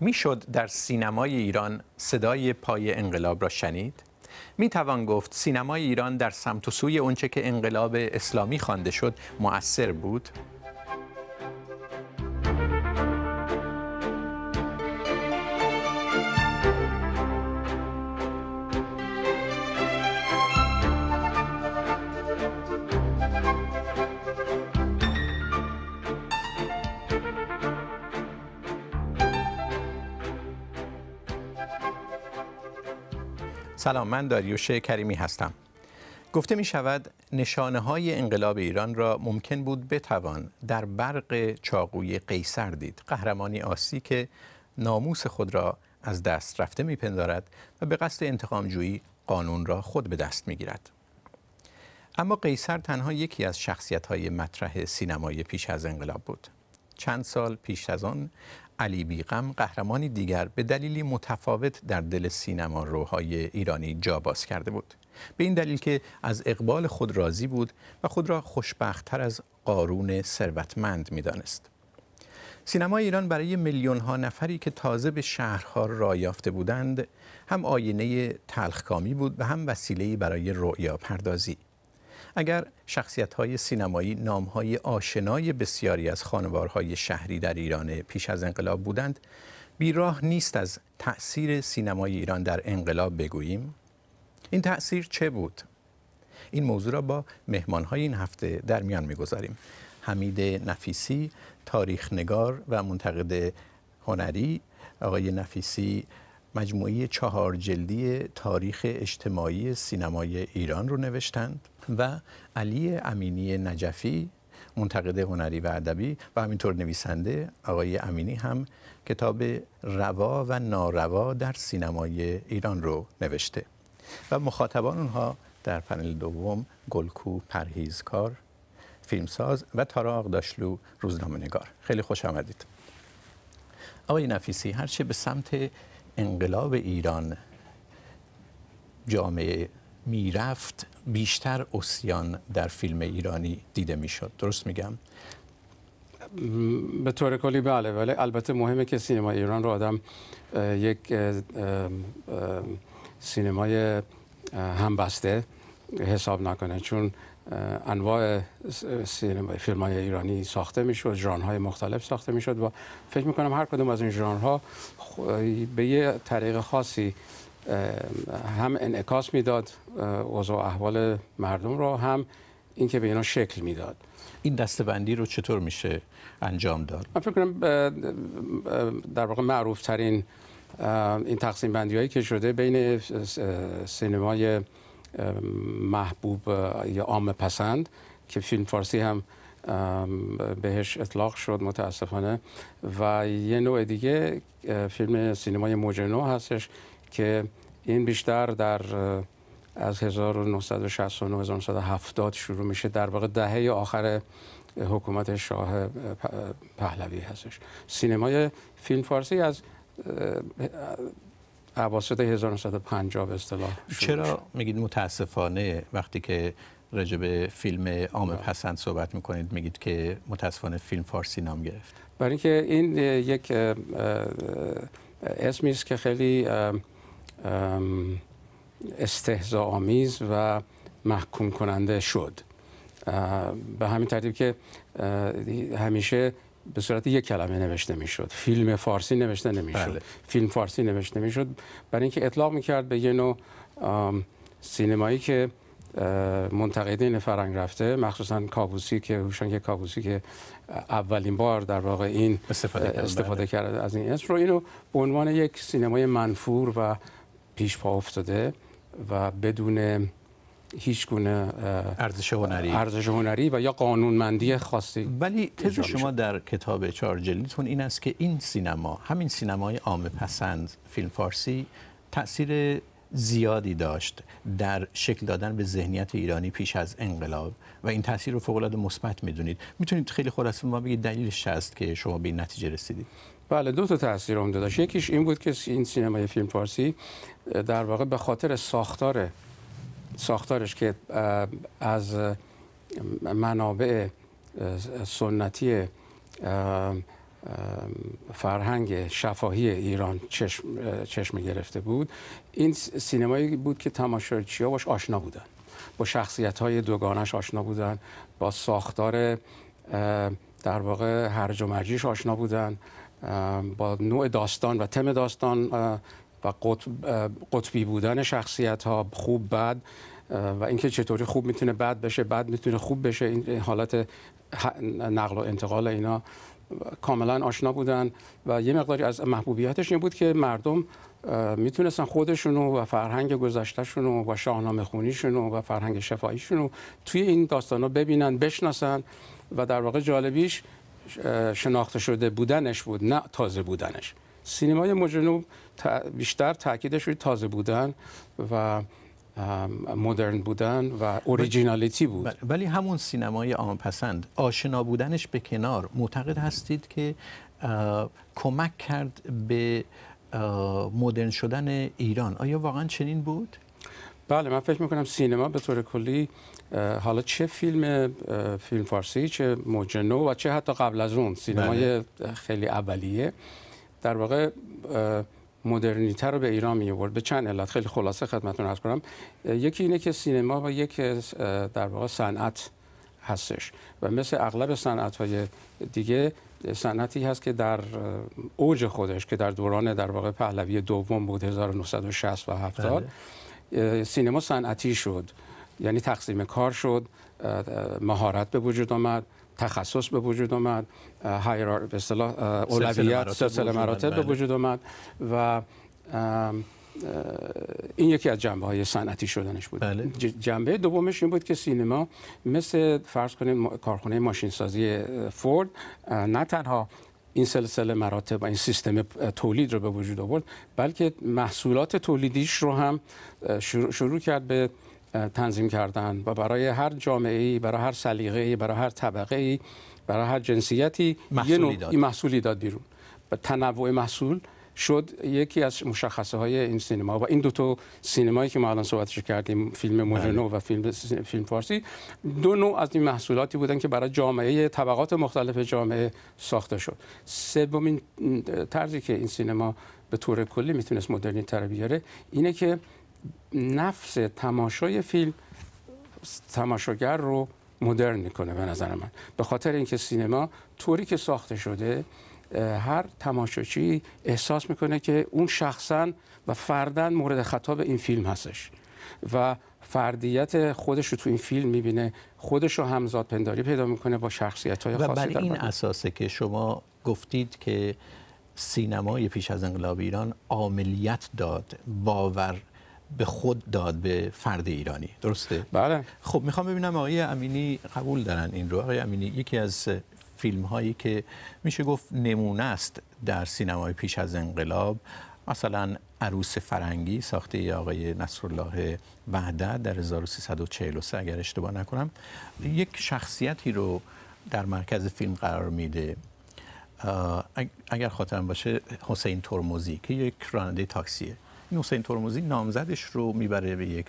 می‌شد در سینمای ایران صدای پای انقلاب را شنید؟ می توان گفت سینمای ایران در سمت و سوی اونچه که انقلاب اسلامی خوانده شد مؤثر بود؟ سلام من داریوش کریمی هستم گفته می شود نشانه های انقلاب ایران را ممکن بود بتوان در برق چاقوی قیصر دید قهرمانی آسی که ناموس خود را از دست رفته می پندارد و به قصد انتقام جویی قانون را خود به دست می گیرد. اما قیصر تنها یکی از شخصیت های مطرح سینمای پیش از انقلاب بود. چند سال پیش از آن علی بیغم قهرمانی دیگر به دلیلی متفاوت در دل سینما روهای ایرانی جا باز کرده بود. به این دلیل که از اقبال خود راضی بود و خود را خوشبختتر از قارون ثروتمند می‌دانست. سینما ایران برای میلیون ها نفری که تازه به شهرها را یافته بودند هم آینه تلخکامی بود و هم وسیله برای رؤیا پردازی اگر شخصیت های سینمایی نام های آشنای بسیاری از خانوارهای شهری در ایران پیش از انقلاب بودند بیراه نیست از تأثیر سینمای ایران در انقلاب بگوییم. این تأثیر چه بود؟ این موضوع را با مهمان های این هفته در میان می‌گذاریم. حمید نفیسی تاریخ نگار و منتقد هنری آقای نفیسی مجموعه چهار جلدی تاریخ اجتماعی سینمای ایران رو نوشتند. و علی امینی نجفی منتقد هنری و ادبی و همینطور نویسنده آقای امینی هم کتاب روا و ناروا در سینمای ایران رو نوشته. و مخاطبان اونها در پنل دوم گلکو پرهیزکار فیلمساز و تارا داشلو روزنامه نگار. خیلی خوش آمدید. آقای نفیسی هرچه به سمت انقلاب ایران جامعه می‌رفت بیشتر اسیان در فیلم ایرانی دیده می‌شد. درست میگم؟ به طور کلی بله ولی البته مهمه که سینما ایران رو آدم یک سینمای همبسته حساب نکنه. چون انواع سینما فیلم های ایرانی ساخته می‌شد ژانر های مختلف ساخته می‌شد و فکر می‌کنم هر کدوم از این ژانرها به یه طریق خاصی هم انعکاس می‌داد اوضاع احوال مردم رو هم اینکه به اینا شکل می‌داد. این دستبندی رو چطور میشه انجام داد؟ من فکر کنم در واقع معروف ترین این تقسیم بندی هایی که شده بین سینمای محبوب یا عام پسند که فیلم فارسی هم بهش اطلاق شد متاسفانه و یه نوع دیگه فیلم سینمای موج هستش که این بیشتر در از 1969 1970 شروع میشه. در واقع دهه آخر حکومت شاه پهلوی هستش. سینمای فیلم فارسی از اواسط 1950 به اصطلاح چرا میگید متاسفانه وقتی که راجع به فیلم عام. پسند صحبت می‌کنید میگید که متاسفانه فیلم فارسی نام گرفت؟ برای اینکه این یک اسمی است که خیلی استهزا آمیز و محکوم کننده شد. به همین ترتیب که همیشه به صورت یک کلمه نوشته می‌شد. فیلم فارسی نوشته نمی‌شد. بله. فیلم فارسی نوشته می‌شد. برای اینکه اطلاق می‌کرد به یه نوع سینمایی که منتقدین فرنگ رفته مخصوصا کابوسی که هوشنگ کابوسی که اولین بار در واقع این استفاده, استفاده کرده از این اسم رو. اینو به عنوان یک سینمای منفور و پیش پا افتاده و بدون هیچ گونه ارزش هنری. ارزش هنری و یا قانونمندی خاصی ولی تز شما در کتاب چهار جلدیتون این است که این سینما همین سینمای عام پسند فیلم فارسی تاثیر زیادی داشت در شکل دادن به ذهنیت ایرانی پیش از انقلاب و این تاثیر رو فوق العاده مثبت می‌دونید. می‌تونید خیلی خلاصه ما بگید دلیلش هست که شما به این نتیجه رسیدید؟ بله دو تا تاثیر عمده داشت. یکیش این بود که این سینمای فیلم فارسی در واقع به خاطر ساختار ساختارش که از منابع سنتی فرهنگ شفاهی ایران چشم, چشم گرفته بود. این سینمایی بود که تماشاچی ها باش آشنا بودن. با شخصیت های دوگانش آشنا بودن. با ساختار در واقع هرج و مرجیش آشنا بودن. با نوع داستان و تم داستان و قطبی بودن شخصیت ها خوب بد و اینکه چطوری خوب می‌تونه بد بشه بد می‌تونه خوب بشه این حالت نقل و انتقال اینا کاملا آشنا بودن. و یه مقداری از محبوبیتش این بود که مردم می‌تونستن خودشونو و فرهنگ گذشتهشونو و شاهنامه خونیشونو و فرهنگ شفاییشونو توی این داستانا ببینن بشناسن. و در واقع جالبیش شناخته شده بودنش بود نه تازه بودنش. سینمای مجنوب بیشتر تاکیدش روی تازه بودن و مدرن بودن و اوریجینالیتی بود. بله، ولی همون سینمای عام پسند آشنا بودنش به کنار. معتقد هستید که کمک کرد به مدرن شدن ایران. آیا واقعا چنین بود؟ بله من فکر می‌کنم سینما به طور کلی حالا چه فیلم فیلم فارسی چه مجنو و چه حتی قبل از اون. سینمای بله. خیلی اولیه. در واقع مدرنیته رو به ایران می آورد به چند علت. خیلی خلاصه خدمتتون عرض کنم. یکی اینه که سینما و یک در واقع صنعت هستش و مثل اغلب صنعت های دیگه صنعتی هست که در اوج خودش که در دوران در واقع پهلوی دوم بود 1960 و 70 بله. سینما صنعتی شد یعنی تقسیم کار شد مهارت به وجود آمد تخصص به وجود آمد هایرار به اصطلاح اولویت سلسله مراتب به بله. وجود آمد و این یکی از جنبه های صنعتی شدنش بود بله. جنبه دومش این بود که سینما مثل فرض کنیم کارخانه ماشین سازی فورد نه تنها این سلسله مراتب و این سیستم تولید رو به وجود آورد بلکه محصولات تولیدیش رو هم شروع کرد به تنظیم کردن و برای هر جامعه ای برای هر سلیقه ای برای هر طبقه ای برای هر جنسیتی یه نوع محصولی داد بیرون. و تنوع محصول شد یکی از مشخصه های این سینما و این دو تا سینمایی که ما الان صحبتش کردیم فیلم مدرنو بله. و فیلم فیلم فارسی دو نوع از این محصولاتی بودن که برای جامعه طبقات مختلف جامعه ساخته شد سومین طرزی که این سینما به طور کلی می‌تونست مدرنی تر بیاره اینه که نفس تماشای فیلم تماشاگر رو مدرن می‌کنه به نظر من به خاطر اینکه سینما طوری که ساخته شده هر تماشاچی احساس می‌کنه که اون شخصا و فردن مورد خطاب این فیلم هستش و فردیت خودش رو تو این فیلم می‌بینه خودش رو همزاد پنداری پیدا می‌کنه با شخصیت های خاصی و بر این اساسه که شما گفتید که سینمای پیش از انقلاب ایران عاملیت داد باور به خود داد به فرد ایرانی. درسته؟ بله. خب می‌خوام ببینم آقای امینی قبول دارن این رو؟ آقای امینی یکی از فیلم هایی که میشه گفت نمونه است در سینمای پیش از انقلاب. مثلا عروس فرنگی ساخته آقای نصرالله وحدت در 1343 اگر اشتباه نکنم یک شخصیتی رو در مرکز فیلم قرار میده. اگر خاطرم باشه حسین ترمزی که یک راننده تاکسیه. این حسین ترمزی نامزدش رو می‌بره به یک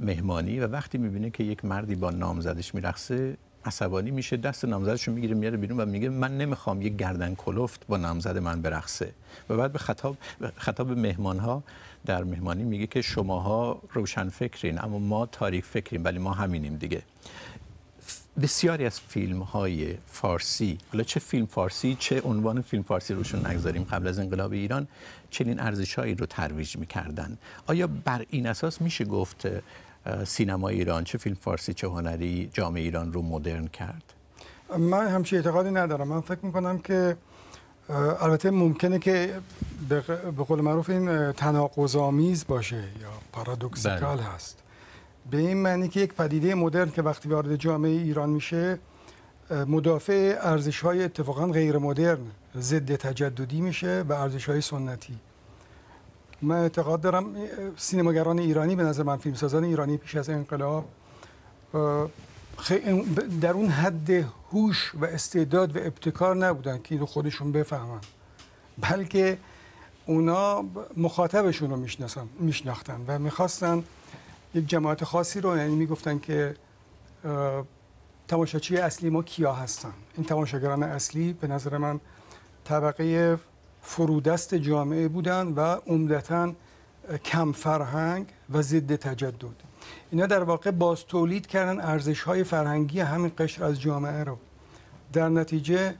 مهمانی و وقتی می‌بینه که یک مردی با نامزدش میرقصه عصبانی میشه دست نامزدش رو می‌گیره میاره بیرون و میگه من نمی‌خوام یک گردن کلفت با نامزد من برقصه. و بعد به خطاب خطاب مهمان ها در مهمانی میگه که شماها روشن فکرین اما ما تاریک فکرین ولی ما همینیم دیگه. بسیاری از فیلم های فارسی حالا چه فیلم فارسی چه عنوان فیلم فارسی روشون نگذاریم. قبل از انقلاب ایران چنین ارزشهایی رو ترویج می‌کردن. آیا بر این اساس میشه گفت سینما ایران چه فیلم فارسی چه هنری جامعه ایران رو مدرن کرد؟ من همچین اعتقادی ندارم. من فکر می‌کنم که البته ممکنه که به قول معروف این تناقض‌آمیز باشه یا پارادوکسیکال بله. هست. به این معنی که یک پدیده مدرن که وقتی وارد جامعه ایران میشه مدافع ارزش های اتفاقا غیر مدرن ضد تجددی میشه و ارزش های سنتی. من اعتقاد دارم سینماگران ایرانی به نظر من فیلمسازان ایرانی پیش از انقلاب در اون حد هوش و استعداد و ابتکار نبودن که اینو خودشون بفهمن. بلکه اونا مخاطبشون رو میشناختن و می‌خواستن یک جماعت خاصی رو یعنی می‌گفتن که تماشاچی اصلی ما کیا هستن؟ این تماشاگران اصلی به نظر من طبقه فرودست جامعه بودن و عمدتا کم فرهنگ و ضد تجدد. اینا در واقع باز تولید کردن ارزش های فرهنگی همین قشر از جامعه رو. در نتیجه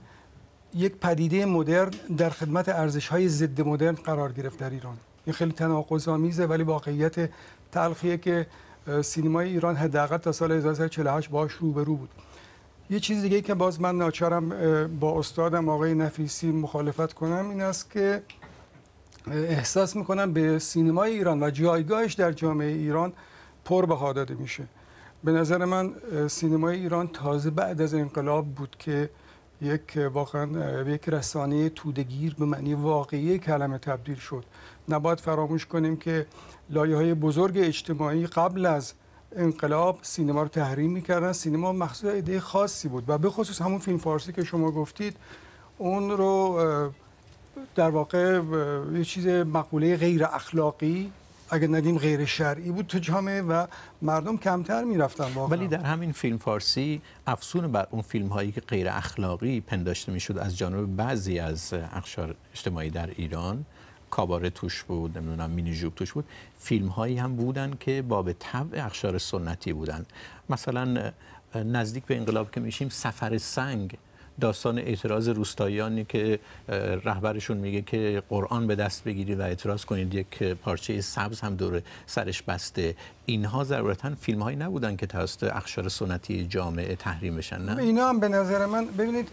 یک پدیده مدرن در خدمت ارزش های ضد مدرن قرار گرفت در ایران. این خیلی تناقض آمیزه ولی واقعیت تلخیه که سینمای ایران حداقل تا سال 1948 باش روبرو بود. یه چیز دیگه که باز من ناچارم با استادم آقای نفیسی مخالفت کنم این است که احساس می‌کنم به سینمای ایران و جایگاهش در جامعه ایران پر بها داده میشه. به نظر من سینمای ایران تازه بعد از انقلاب بود که یک واقعا یک رسانه تودگیر به معنی واقعی کلمه تبدیل شد. نباید فراموش کنیم که لایه های بزرگ اجتماعی قبل از انقلاب سینما رو تحریم می‌کردن. سینما مخصوص ایده خاصی بود. و به خصوص همون فیلم فارسی که شما گفتید اون رو در واقع یه چیز مقوله غیر اخلاقی اگر ندیم غیر شرعی بود تو جامعه و مردم کمتر می‌رفتن واقعا. ولی در همین فیلم فارسی افسون بر اون فیلم هایی که غیر اخلاقی پنداشته می‌شد از جانب بعضی از اقشار اجتماعی در ایران کاباره توش بود نمی‌دونم مینی جوب توش بود. فیلم هایی هم بودن که باب طبع اخشار سنتی بودن. مثلا نزدیک به انقلاب که میشیم سفر سنگ. داستان اعتراض روستاییانی که رهبرشون میگه که قرآن به دست بگیرید و اعتراض کنید یک پارچه سبز هم دور سرش بسته. اینها ضرورتا فیلم هایی نبودن که توسط اخشار سنتی جامعه تحریم بشن نه؟ اینا هم به نظر من ببینید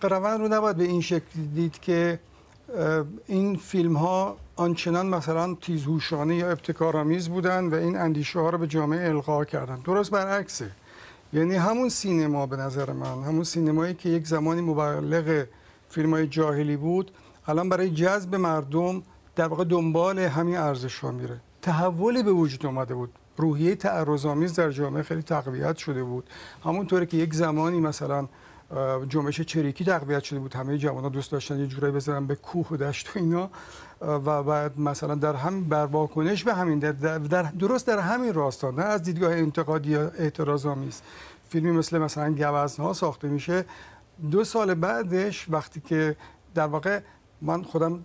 قروان رو نباید به این شکل دید که این فیلم ها آنچنان مثلا تیزهوشانه یا ابتکارآمیز بودن و این اندیشه ها رو به جامعه القا کردن. درست برعکسه. یعنی همون سینما به نظر من همون سینمایی که یک زمانی مبلغ فیلم های جاهلی بود الان برای جذب مردم در واقع دنبال همین ارزش ها میره. تحولی به وجود آمده بود. روحیه تعرض‌آمیز در جامعه خیلی تقویت شده بود. همونطوری که یک زمانی مثلا جنبش چریکی تقویت شده بود. همه جوانان دوست داشتن یه جورایی بزنن به کوه و دشت و اینا. و بعد مثلا در هم بر واکنش به همین در, در درست در همین راستا نه از دیدگاه انتقادی یا اعتراض آمیز فیلمی مثل مثلا گوزنها ساخته میشه. دو سال بعدش وقتی که در واقع من خودم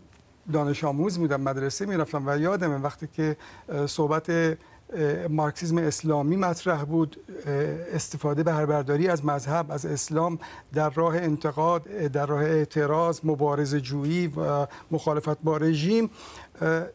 دانش آموز میدم مدرسه می‌رفتم و یادمه وقتی که صحبت مارکسیزم اسلامی مطرح بود استفاده بهره‌برداری از مذهب از اسلام در راه انتقاد در راه اعتراض مبارزه جویی و مخالفت با رژیم.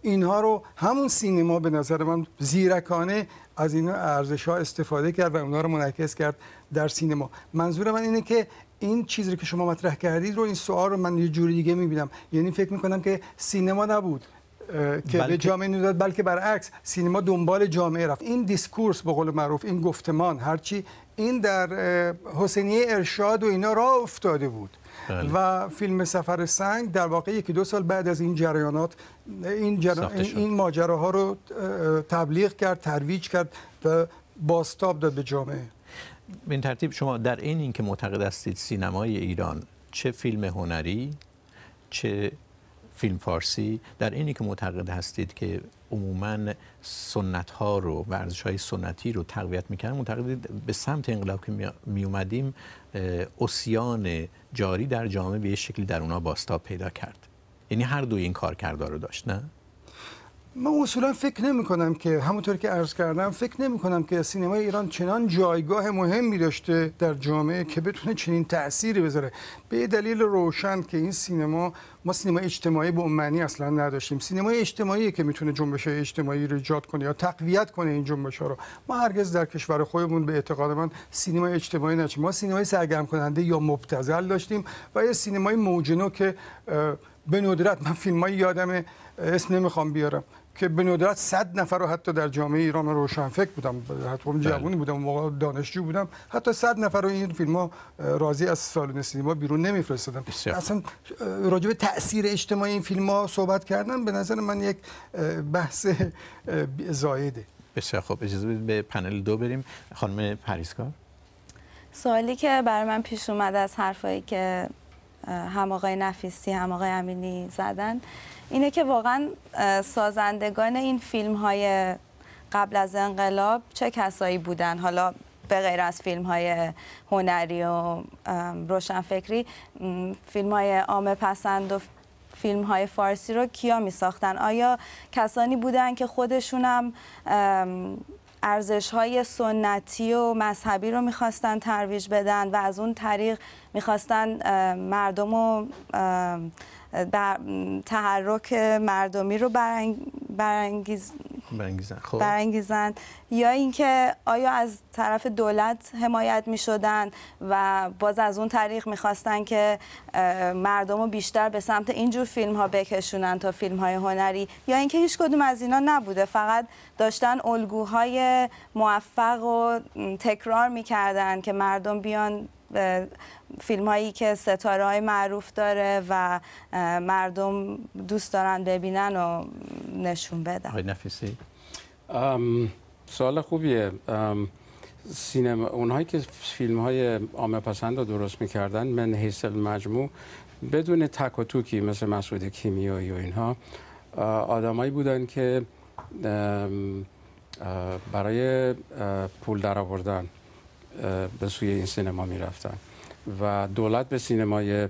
اینها رو همون سینما به نظر من زیرکانه از این ارزش ها استفاده کرد و اونها رو منعکس کرد در سینما. منظور من اینه که این چیزی که شما مطرح کردید رو این سوال رو من یه جوری دیگه می‌بینم. یعنی فکر می‌کنم که سینما نبود. که بلکه... به جامعه نداد بلکه برعکس سینما دنبال جامعه رفت. این discourse به قول معروف این گفتمان هرچی این در حسینیه ارشاد و اینا راه افتاده بود. بله. و فیلم سفر سنگ در واقع یکی دو سال بعد از این جریانات این, جر... این, این ماجراها رو تبلیغ کرد ترویج کرد و باستاب داد به جامعه. به این ترتیب شما در این اینکه معتقد هستید سینمای ایران چه فیلم هنری چه فیلم فارسی در اینی که معتقد هستید که عموما سنت ها رو ورزش های سنتی رو تقویت می‌کنن معتقدید به سمت انقلاب که می اومدیم اسیان جاری در جامعه به یه شکلی در اونا باستاب پیدا کرد. یعنی هر دو این کار کرده رو داشت نه؟ من اصولا فکر نمی کنم که همونطور که عرض کردم فکر نمی کنم که سینمای ایران چنان جایگاه مهمی داشته در جامعه که بتونه چنین تأثیری بذاره. به دلیل روشن که این سینما ما سینما اجتماعی به معنی اصلا نداشتیم. سینما اجتماعی که می‌تونه جنبش اجتماعی رو ایجاد کنه یا تقویت کنه این جنبش ها رو. ما هرگز در کشور خودمون به اعتقاد من سینما اجتماعی نداشتیم ما سینمای سرگرم کننده یا مبتذل داشتیم و یه سینمای موجنو که به ندرت من فیلم یادم اسم نمی‌خوام بیارم. که به ندرت صد نفر رو حتی در جامعه ایران روشن فکر بودم. حتی بله. جوانی بودم موقع دانشجو بودم. حتی صد نفر رو این فیلم ها راضی از سالن سینما بیرون نمیفرستادم. اصلا راجع به تاثیر اجتماعی این فیلم ها صحبت کردن به نظر من یک بحث زایده. بسیار خب اجازه بدید به پنل دو بریم. خانم پریسکار. سوالی که برای من پیش اومد از حرفایی که هم آقای نفیسی هم آقای امینی زدن. اینه که واقعا سازندگان این فیلم های قبل از انقلاب چه کسایی بودن؟ حالا به غیر از فیلم های هنری و روشنفکری فیلم های عامه پسند و فیلم های فارسی رو کیا می ساختن آیا کسانی بودن که خودشونم ارزش های سنتی و مذهبی رو می‌خواستن ترویج بدن و از اون طریق می‌خواستن مردم رو تحرک مردمی رو برانگیز برانگیزن. خب. برانگیزن. یا اینکه آیا از طرف دولت حمایت می شدن و باز از اون طریق می‌خواستن که مردم رو بیشتر به سمت اینجور فیلم ها بکشونن تا فیلم های هنری؟ یا اینکه هیچ کدوم از اینا نبوده فقط داشتن الگوهای موفق و تکرار می‌کردن که مردم بیان فیلم هایی که ستاره های معروف داره و مردم دوست دارن ببینن و نشون بدن. آقای نفیسی. سوال خوبیه. سینما اونهایی که فیلم های عامه پسند رو درست می‌کردن من حیث مجموع بدون تک و توکی مثل مسعود کیمیایی و اینها آدمایی بودن که برای پول درآوردن به سوی این سینما می‌رفتن. و دولت به سینمای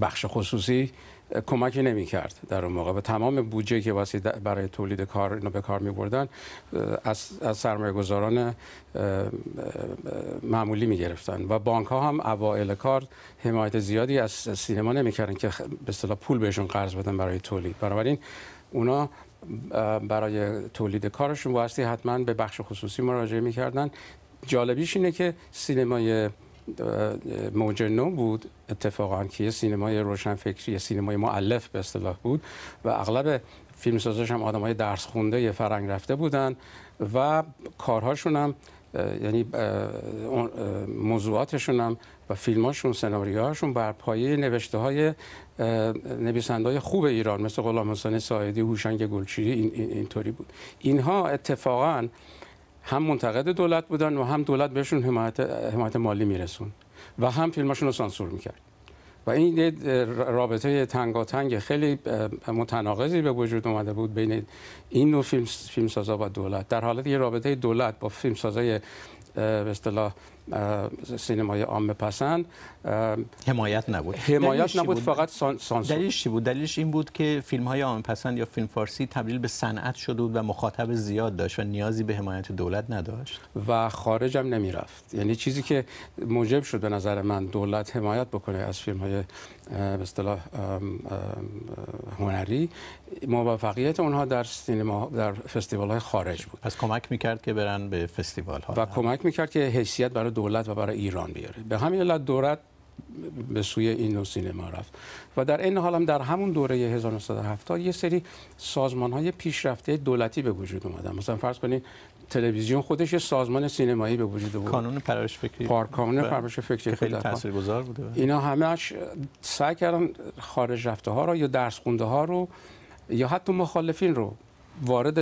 بخش خصوصی کمکی نمی کرد در اون موقع. و تمام بودجه که واسه برای تولید کار اینو به کار می بردن از, از سرمایه گذاران معمولی می گرفتن و بانک ها هم اوائل کار حمایت زیادی از سینما نمی کردن که به اصطلاح پول بهشون قرض بدن برای تولید. بنابراین اونا برای تولید کارشون واسطی حتما به بخش خصوصی مراجعه می‌کردن. جالبیش اینه که سینمای موج نو بود اتفاقا که یه سینمای روشنفکری سینمای معلف به اصطلاح بود و اغلب فیلمسازاش هم آدم های درس خونده یه فرنگ رفته بودن و کارهاشون هم یعنی موضوعاتشون هم و فیلماشون سناریوهاشون بر پایه نوشته های نویسنده های خوب ایران مثل غلام حسین ساعدی هوشنگ گلچیری این اینطوری بود. اینها اتفاقا هم منتقد دولت بودن و هم دولت بهشون حمایت, حمایت مالی میرسون و هم فیلماشون رو سانسور می‌کرد. و این رابطه تنگاتنگ خیلی متناقضی به وجود اومده بود بین این نوع فیلم فیلمسازا و دولت. در حالت یه رابطه دولت با فیلمسازای به اصطلاح سینمای عامه پسند حمایت نبود. حمایت نبود فقط سانسور. دلیلش چی بود؟ دلیلش این بود که فیلم های عامه پسند یا فیلم فارسی تبدیل به صنعت شده بود و مخاطب زیاد داشت و نیازی به حمایت دولت نداشت. و خارج هم نمی‌رفت. یعنی چیزی که موجب شد به نظر من دولت حمایت بکنه از فیلم های به اصطلاح هنری موفقیت اونها در سینما در فستیوال های خارج بود. پس کمک می‌کرد که برن به فستیوال ها و کمک می‌کرد که حیثیت برای دولت و برای ایران بیاره. به همین علت دولت به سوی این نوع سینما رفت. و در این حال هم در همون دوره 1970 یه سری سازمان های پیشرفته دولتی به وجود اومدن. مثلا فرض کنید تلویزیون خودش سازمان سینمایی به وجود بود کانون پرورش فکری. پارک کانون پرورش فکری خیلی تاثیرگذار بوده. اینا همش سعی کردن خارج رفته ها رو یا درس خونده ها رو یا حتی مخالفین رو وارد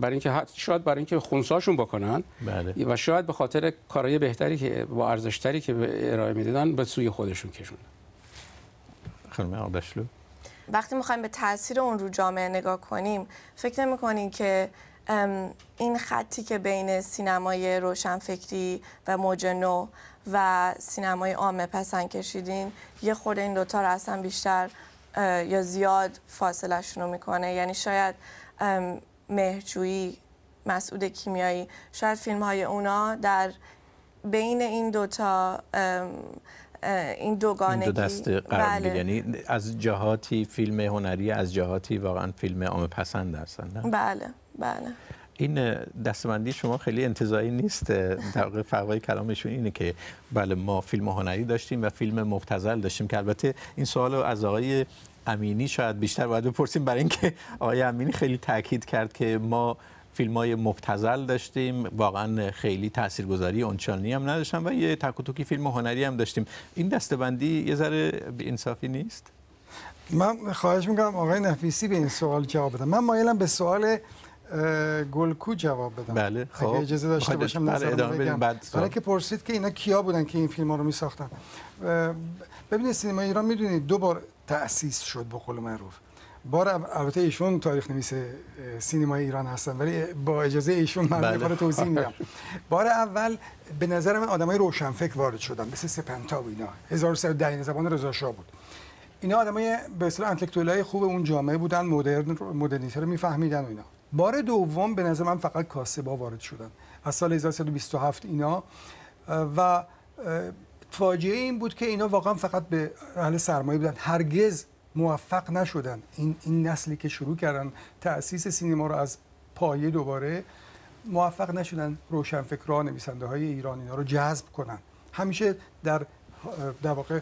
برای اینکه شاید برای اینکه خونساشون بکنن. بله. و شاید به خاطر کارهای بهتری که با ارزشتری که ارائه می‌دادن به سوی خودشون کشون خانم آقدشلو وقتی می‌خوایم به تاثیر اون رو جامعه نگاه کنیم فکر نمی که این خطی که بین سینمای روشنفکری و موج نو و سینمای عامه پسند کشیدین یه خورده این دوتا رو اصلا بیشتر یا زیاد فاصلشون رو می‌کنه یعنی شاید مهرجویی مسعود کیمیایی شاید فیلم های اونا در بین این دوتا این دوگانگی این دو قرار بله. یعنی از جهاتی فیلم هنری از جهاتی واقعا فیلم عامه پسند هستن نه؟ بله بله این دستبندی شما خیلی انتظایی نیست. در واقع فقای کلامشون اینه که بله ما فیلم هنری داشتیم و فیلم مبتذل داشتیم که البته این سوال از آقای امینی شاید بیشتر باید بپرسیم برای اینکه آقای امینی خیلی تاکید کرد که ما فیلم های مبتزل داشتیم. واقعا خیلی تاثیرگذاری اونچانی هم نداشتم و یه تکوتوکی فیلم هنری هم داشتیم. این دستبندی یه ذره انصافی نیست؟ من خواهش می‌کنم آقای نفیسی به این سوال جواب بدم من مایلم به سوال گلکو جواب بدم. بله خب. اگه اجازه داشته باشم بله ادامه بدیم بعد برای که پرسید که اینا کیا بودن که این فیلم ها رو می ساختن ببینید سینما ایران می‌دونید دو بار تأسیس شد به قول معروف. بار البته ایشون تاریخ نویس سینمای ایران هستن ولی با اجازه ایشون من بله. توضیح میدم. بار اول به نظر من آدمای روشنفکر وارد شدن مثل سپنتا و اینا. 1310 زبان رضا شاه بود. اینا آدمای به اصطلاح انتلکتوالای خوب اون جامعه بودن مدرن مدرنیته رو میفهمیدن و اینا. بار دوم به نظر من فقط کاسبا وارد شدن. از سال 1327 اینا. و فاجعه این بود که اینا واقعا فقط به اهل سرمایه بودن. هرگز موفق نشدن. این این نسلی که شروع کردن تأسیس سینما رو از پایه دوباره موفق نشدن. روشنفکران نویسنده های ایران اینا رو جذب کنن. همیشه در در واقع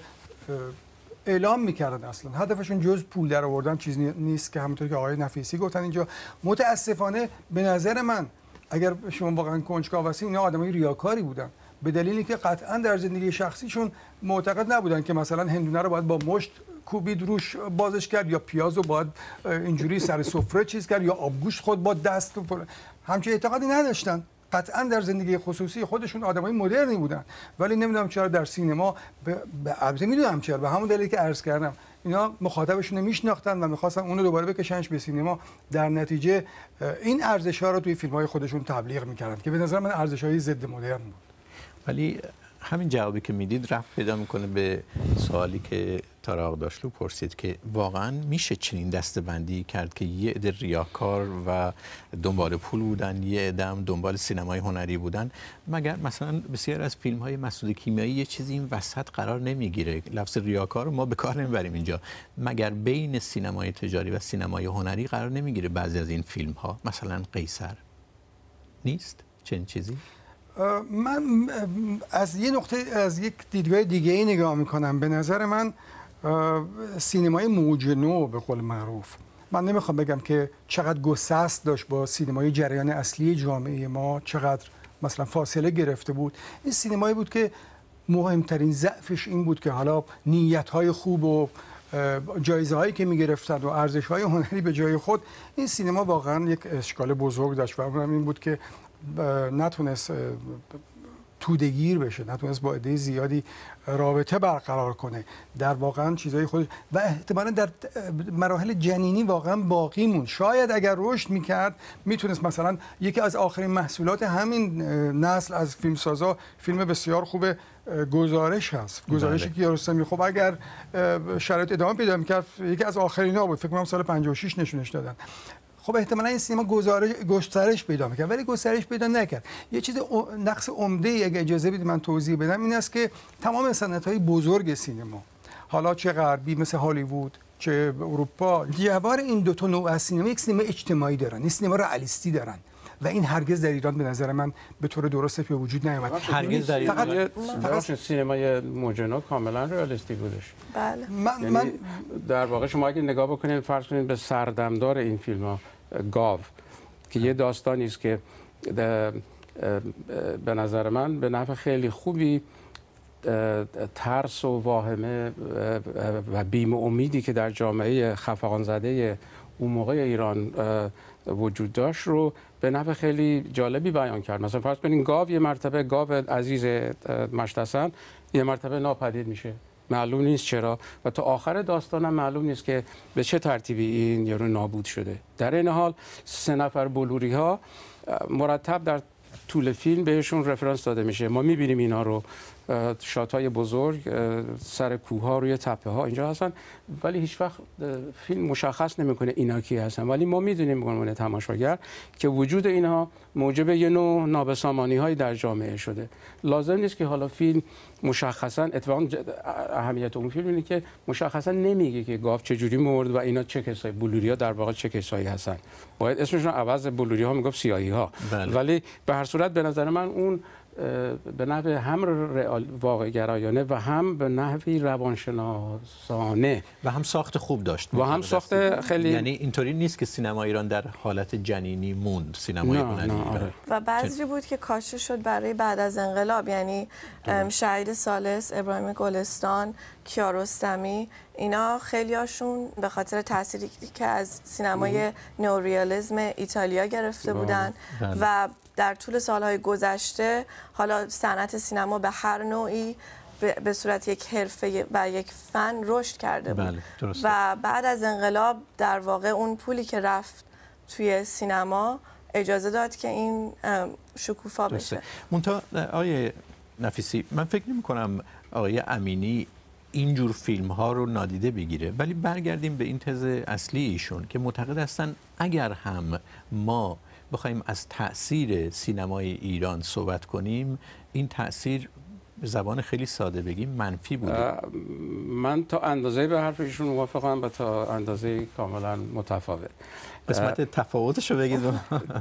اعلام می‌کردن اصلا. هدفشون جز پول در آوردن چیزی نیست که همونطور که آقای نفیسی گفتن اینجا. متاسفانه به نظر من اگر شما واقعا کنجکاو هستین اینا آدمای ریاکاری بودن. به دلیلی که قطعا در زندگی شخصیشون معتقد نبودن که مثلا هندونه رو باید با مشت کوبید روش بازش کرد یا پیاز رو باید اینجوری سر سفره چیز کرد یا آبگوشت خود با دست همچین اعتقادی نداشتن. قطعا در زندگی خصوصی خودشون آدمای مدرنی بودن. ولی نمی‌دونم چرا در سینما به البته می‌دونم چرا به همون دلیلی که عرض کردم. اینا مخاطبشون رو و می‌خواستن اونو دوباره بکشنش به سینما. در نتیجه این ارزش ها رو توی فیلم های خودشون تبلیغ می‌کردن که به نظر من ارزش های ضد مدرن بود. ولی همین جوابی که می‌دید رفت پیدا می‌کنه به سوالی که تاراغ داشلو پرسید که واقعا میشه چنین دستبندی کرد که یه عده ریاکار و دنبال پول بودن یه عده هم دنبال سینمای هنری بودن؟ مگر مثلا بسیار از فیلم های مسعود کیمیایی یه چیزی این وسط قرار نمی‌گیره؟ لفظ ریاکار ما به کار نمی‌بریم اینجا. مگر بین سینمای تجاری و سینمای هنری قرار نمی‌گیره بعضی از این فیلم ها مثلا قیصر. نیست؟ چنین چیزی؟ من از یه نقطه از یک دیدگاه دیگه ای نگاه می‌کنم. به نظر من سینمای موج نو به قول معروف. من نمی‌خوام بگم که چقدر گسست داشت با سینمای جریان اصلی جامعه ما چقدر مثلا فاصله گرفته بود. این سینمایی بود که مهمترین ضعفش این بود که حالا نیت های خوب و جایزه هایی که می‌گرفتند و ارزش های هنری به جای خود این سینما واقعا یک اشکال بزرگ داشت. و اونم این بود که نتونست تودگیر بشه نتونست با عده زیادی رابطه برقرار کنه. در واقعا چیزای خود و احتمالا در مراحل جنینی واقعا باقی مون شاید اگر رشد می‌کرد می‌تونست مثلا یکی از آخرین محصولات همین نسل از فیلمسازا فیلم بسیار خوب گزارش هست. گزارشی بله. که یارستمی خب اگر شرایط ادامه پیدا می‌کرد یکی از آخرین ها بود. فکر کنم سال 56 نشونش دادن. خب احتمالا این سینما گزارش گسترش پیدا می‌کرد ولی گسترش پیدا نکرد. یه چیز نقص عمده ای اگه اجازه بدید من توضیح بدم این است که تمام صنعت های بزرگ سینما حالا چه غربی مثل هالیوود چه اروپا جوار این دو تا نوع از سینما یک سینما اجتماعی دارن این سینما رئالیستی دارن و این هرگز در ایران به نظر من به طور درست به وجود نیامد. هرگز در ایران فقط سینمای موجنو کاملا رئالیستی بودش. بله. من, یعنی من در واقع شما اگه نگاه بکنید فرض کنید به سردمدار این فیلم ها گاو که یه داستانی است که به نظر من به نفع خیلی خوبی ترس و واهمه و بیم امیدی که در جامعه خفقان زده اون موقع ایران وجود داشت رو به نفع خیلی جالبی بیان کرد. مثلا فرض کنین گاو یه مرتبه گاو عزیز مشتسن یه مرتبه ناپدید میشه. معلوم نیست چرا. و تا آخر داستانم معلوم نیست که به چه ترتیبی این یارو نابود شده. در این حال سه نفر بلوری ها مرتب در طول فیلم بهشون رفرانس داده میشه. ما می‌بینیم اینا رو. شات های بزرگ سر کوه ها روی تپه ها اینجا هستن. ولی هیچ وقت فیلم مشخص نمی‌کنه اینا کی هستن. ولی ما می‌دونیم به عنوان تماشاگر که وجود اینها موجب یه نوع نابسامانی های در جامعه شده. لازم نیست که حالا فیلم مشخصا اتفاقا اهمیت اون فیلم اینه که مشخصا نمیگه که گاو چه جوری مرد و اینا چه کسایی بلوری ها در واقع چه کسایی هستن. باید اسمشون عوض بلوری ها می‌گفت سیاهی ها بله. ولی به هر صورت به نظر من اون به نحو هم واقع گرایانه و هم به نحوی روانشناسانه. و هم ساخت خوب داشت. و هم ساخت خیلی یعنی اینطوری نیست که سینما ایران در حالت جنینی موند سینمای هنری آره. و بعضی بود که کاشته شد برای بعد از انقلاب. یعنی شهید سالس ابراهیم گلستان کیارستمی اینا خیلی هاشون به خاطر تأثیری که از سینمای نوریالیزم ایتالیا گرفته بودن بله. و در طول سالهای گذشته حالا صنعت سینما به هر نوعی به صورت یک حرفه و یک فن رشد کرده بود. بله، درسته. و بعد از انقلاب در واقع اون پولی که رفت توی سینما اجازه داد که این شکوفا بشه. منتها آقای نفیسی من فکر نمی کنم آقای امینی اینجور فیلم ها رو نادیده بگیره ولی برگردیم به این تز اصلی ایشون که معتقد هستن اگر هم ما بخوایم از تاثیر سینمای ایران صحبت کنیم این تاثیر به زبان خیلی ساده بگیم منفی بوده. من تا اندازه به حرف ایشون موافقم و تا اندازه کاملا متفاوت. قسمت تفاوتش رو بگید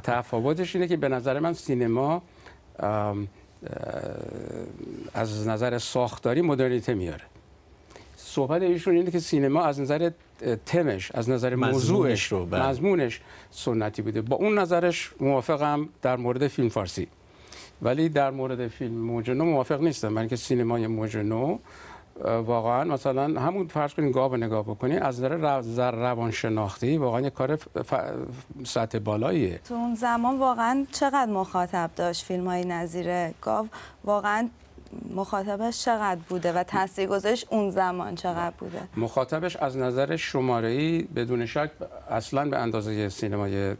تفاوتش اینه که به نظر من سینما از نظر ساختاری مدرنیته میاره. صحبت ایشون اینه که سینما از نظر تمش از نظر موضوعش رو، بله. مضمونش سنتی بوده. با اون نظرش موافقم در مورد فیلم فارسی. ولی در مورد فیلم موج نو موافق نیستم. من که سینمای موج نو اه، واقعا مثلا همون فرض کنین گاو نگاه بکنین از نظر رو- نظر روانشناختی واقعا یه کار ف- ف- سطح بالاییه. تو اون زمان واقعا چقدر مخاطب داشت فیلم های نظیر گاو؟ واقعا مخاطبش چقدر بوده و تاثیرگذارش اون زمان چقدر بوده؟ مخاطبش از نظر شماره‌ای بدون شک اصلا به اندازه سینمای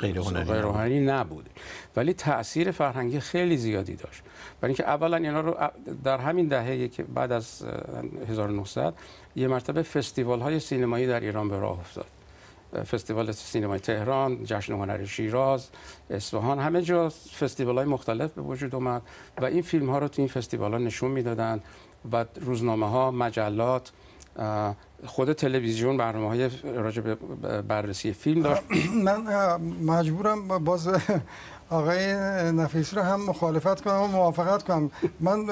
غیرهنری غیرهنری نبود. ولی تاثیر فرهنگی خیلی زیادی داشت. برای اینکه اولا اینا رو در همین دهه که بعد از 1900 یه مرتبه فستیوال های سینمایی در ایران به راه افتاد. فستیوال سینمای تهران، جشن هنر شیراز، اصفهان همه جا فستیوال های مختلف به وجود اومد و این فیلم ها رو تو این فستیوال ها نشون می‌دادن و روزنامه ها، مجلات خود تلویزیون برنامه های راجع به بررسی فیلم داشت. من مجبورم باز آقای نفیسی رو هم مخالفت کنم و موافقت کنم. من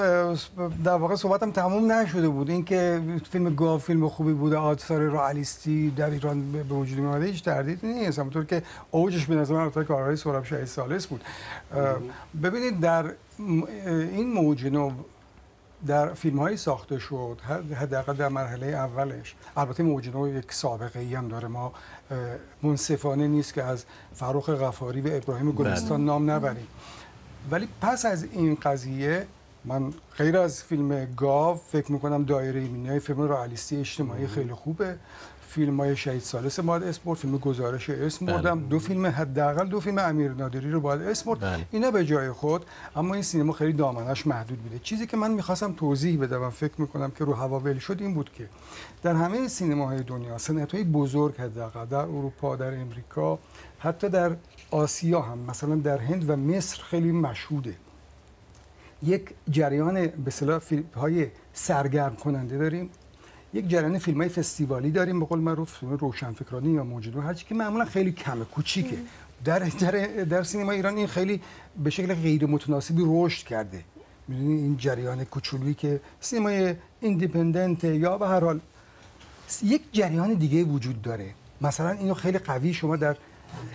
در واقع صحبتم تموم نشده بود. اینکه فیلم گاو فیلم خوبی بوده آثار رئالیستی در ایران به وجود اومده هیچ تردیدی نیست. همونطور که اوجش به نظر من کارهای سهراب شهید سالس بود. ببینید در این موج نو در فیلم هایی ساخته شد حد- حداقل در مرحله اولش. البته موجنو یک سابقه ای هم داره. ما منصفانه نیست که از فروخ غفاری و ابراهیم گلستان نام نبریم. ولی پس از این قضیه من غیر از فیلم گاو فکر می‌کنم دایره ایمنی فیلم رئالیستی اجتماعی خیلی خوبه. فیلم های شهید سالس باید اسم برد فیلم گزارش اسم بله. بردم. دو فیلم حداقل دو فیلم امیر نادری رو باید اسم برد. بله. اینا به جای خود اما این سینما خیلی دامنش محدود بوده. چیزی که من می‌خواستم توضیح بدم و فکر می‌کنم که رو هواول شد این بود که در همه سینماهای دنیا صنعت های بزرگ حداقل در اروپا در امریکا حتی در آسیا هم مثلا در هند و مصر خیلی مشهوده. یک جریان به های سرگرم کننده داریم. یک جریان فیلم های فستیوالی داریم به قول معروف فیلم روشنفکرانی یا موجودو هرچی که معمولا خیلی کمه کوچیکه. در, در در سینما ایران این خیلی به شکل غیر متناسبی رشد کرده. می‌دونی این جریان کوچولویی که سینمای ایندیپندنت یا به هر حال یک جریان دیگه وجود داره. مثلا اینو خیلی قوی شما در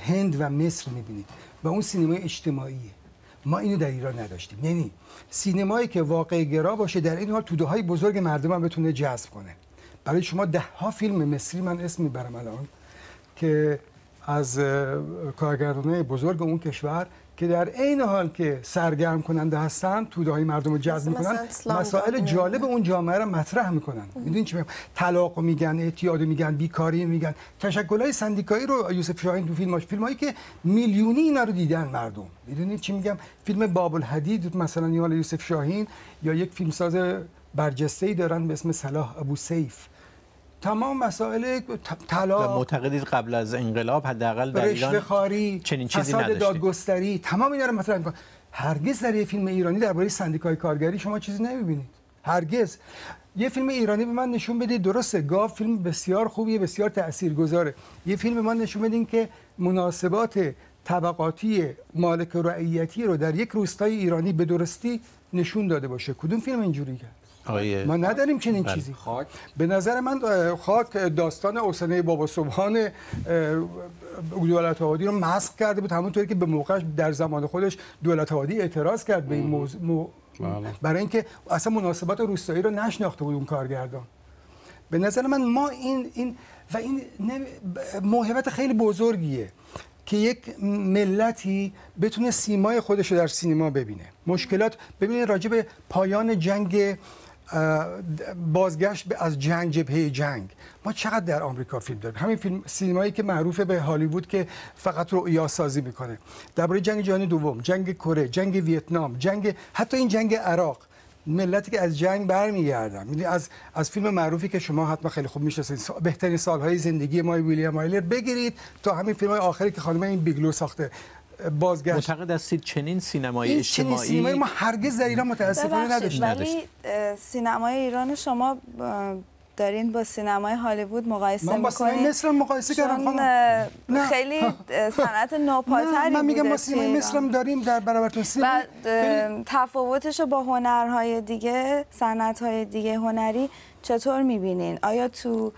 هند و مصر می‌بینید. و اون سینمای اجتماعیه. ما اینو در ایران نداشتیم. یعنی سینمایی که واقع گرا باشه در این حال توده های بزرگ مردم هم بتونه جذب کنه. برای شما ده ها فیلم مصری من اسم می‌برم الان که از کارگردانای بزرگ اون کشور که در عین حال که سرگرم کننده هستن توده های مردم رو جذب می‌کنن مسائل. جالب اون جامعه رو مطرح می‌کنن. می‌دونین چی میگم طلاق میگن اعتیاد میگن بیکاری میگن. تشکل‌های سندیکایی رو یوسف شاهین تو فیلماش فیلمایی که میلیونی اینا رو دیدن مردم. می‌دونید چی میگم؟ فیلم باب الحدید مثلا یوسف شاهین یا یک فیلمساز برجسته ای دارن به اسم صلاح ابو سیف تمام مسائل و طلاق معتقدید قبل از انقلاب حداقل در ایران خاری چنین چیزی نداشتیم. دادگستری تمام اینا رو مطرح هرگز در یه فیلم ایرانی درباره سندیکای کارگری شما چیزی نمی‌بینید. هرگز. یه فیلم ایرانی به من نشون بدید درسته. گاو فیلم بسیار خوبیه بسیار تاثیرگذاره یه فیلم به من نشون بدین که مناسبات طبقاتی مالک و رعیتی رو در یک روستای ایرانی به درستی نشون داده باشه. کدوم فیلم اینجوری کرد ما نداریم چنین بله. چیزی. خاک. به نظر من خاک داستان حسینه بابا صبحان اه، دولت آبادی رو مسخ کرده بود همونطوری که به موقعش در زمان خودش دولت آبادی اعتراض کرد به این موضوع مو- بله. برای اینکه اصلا مناسبات روستایی رو نشناخته بود اون کارگردان. به نظر من ما این این و این موهبت خیلی بزرگیه که یک ملتی بتونه سیمای خودش رو در سینما ببینه. مشکلات ببینید راجع به پایان جنگ بازگشت از جنگ جبهه جنگ. ما چقدر در آمریکا فیلم داریم؟ همین فیلم سینمایی که معروف به هالیوود که فقط رؤیا سازی می‌کنه. درباره جنگ جهانی دوم جنگ کره جنگ ویتنام جنگ حتی این جنگ عراق. ملتی که از جنگ برمیگردن. یعنی از از فیلم معروفی که شما حتما خیلی خوب می‌شناسید بهترین سالهای زندگی ما ویلیام آیلر بگیرید تا همین فیلم های آخری که خانم این بیگلو ساخته. بازگشت. معتقد هستید چنین سینمای اجتماعی چنین سینمای ما هرگز در ایران متاسفانه نداشتیم. ولی سینمای ایران شما دارین با سینمای هالیوود مقایسه من با سینمای مصر مقایسه کردم خانم. خیلی صنعت نوپاتری من میگم با سینمای مصر داریم در برابرتون. سینما تفاوتش با هنرهای دیگه صنعت دیگه هنری چطور می‌بینین؟ آیا تو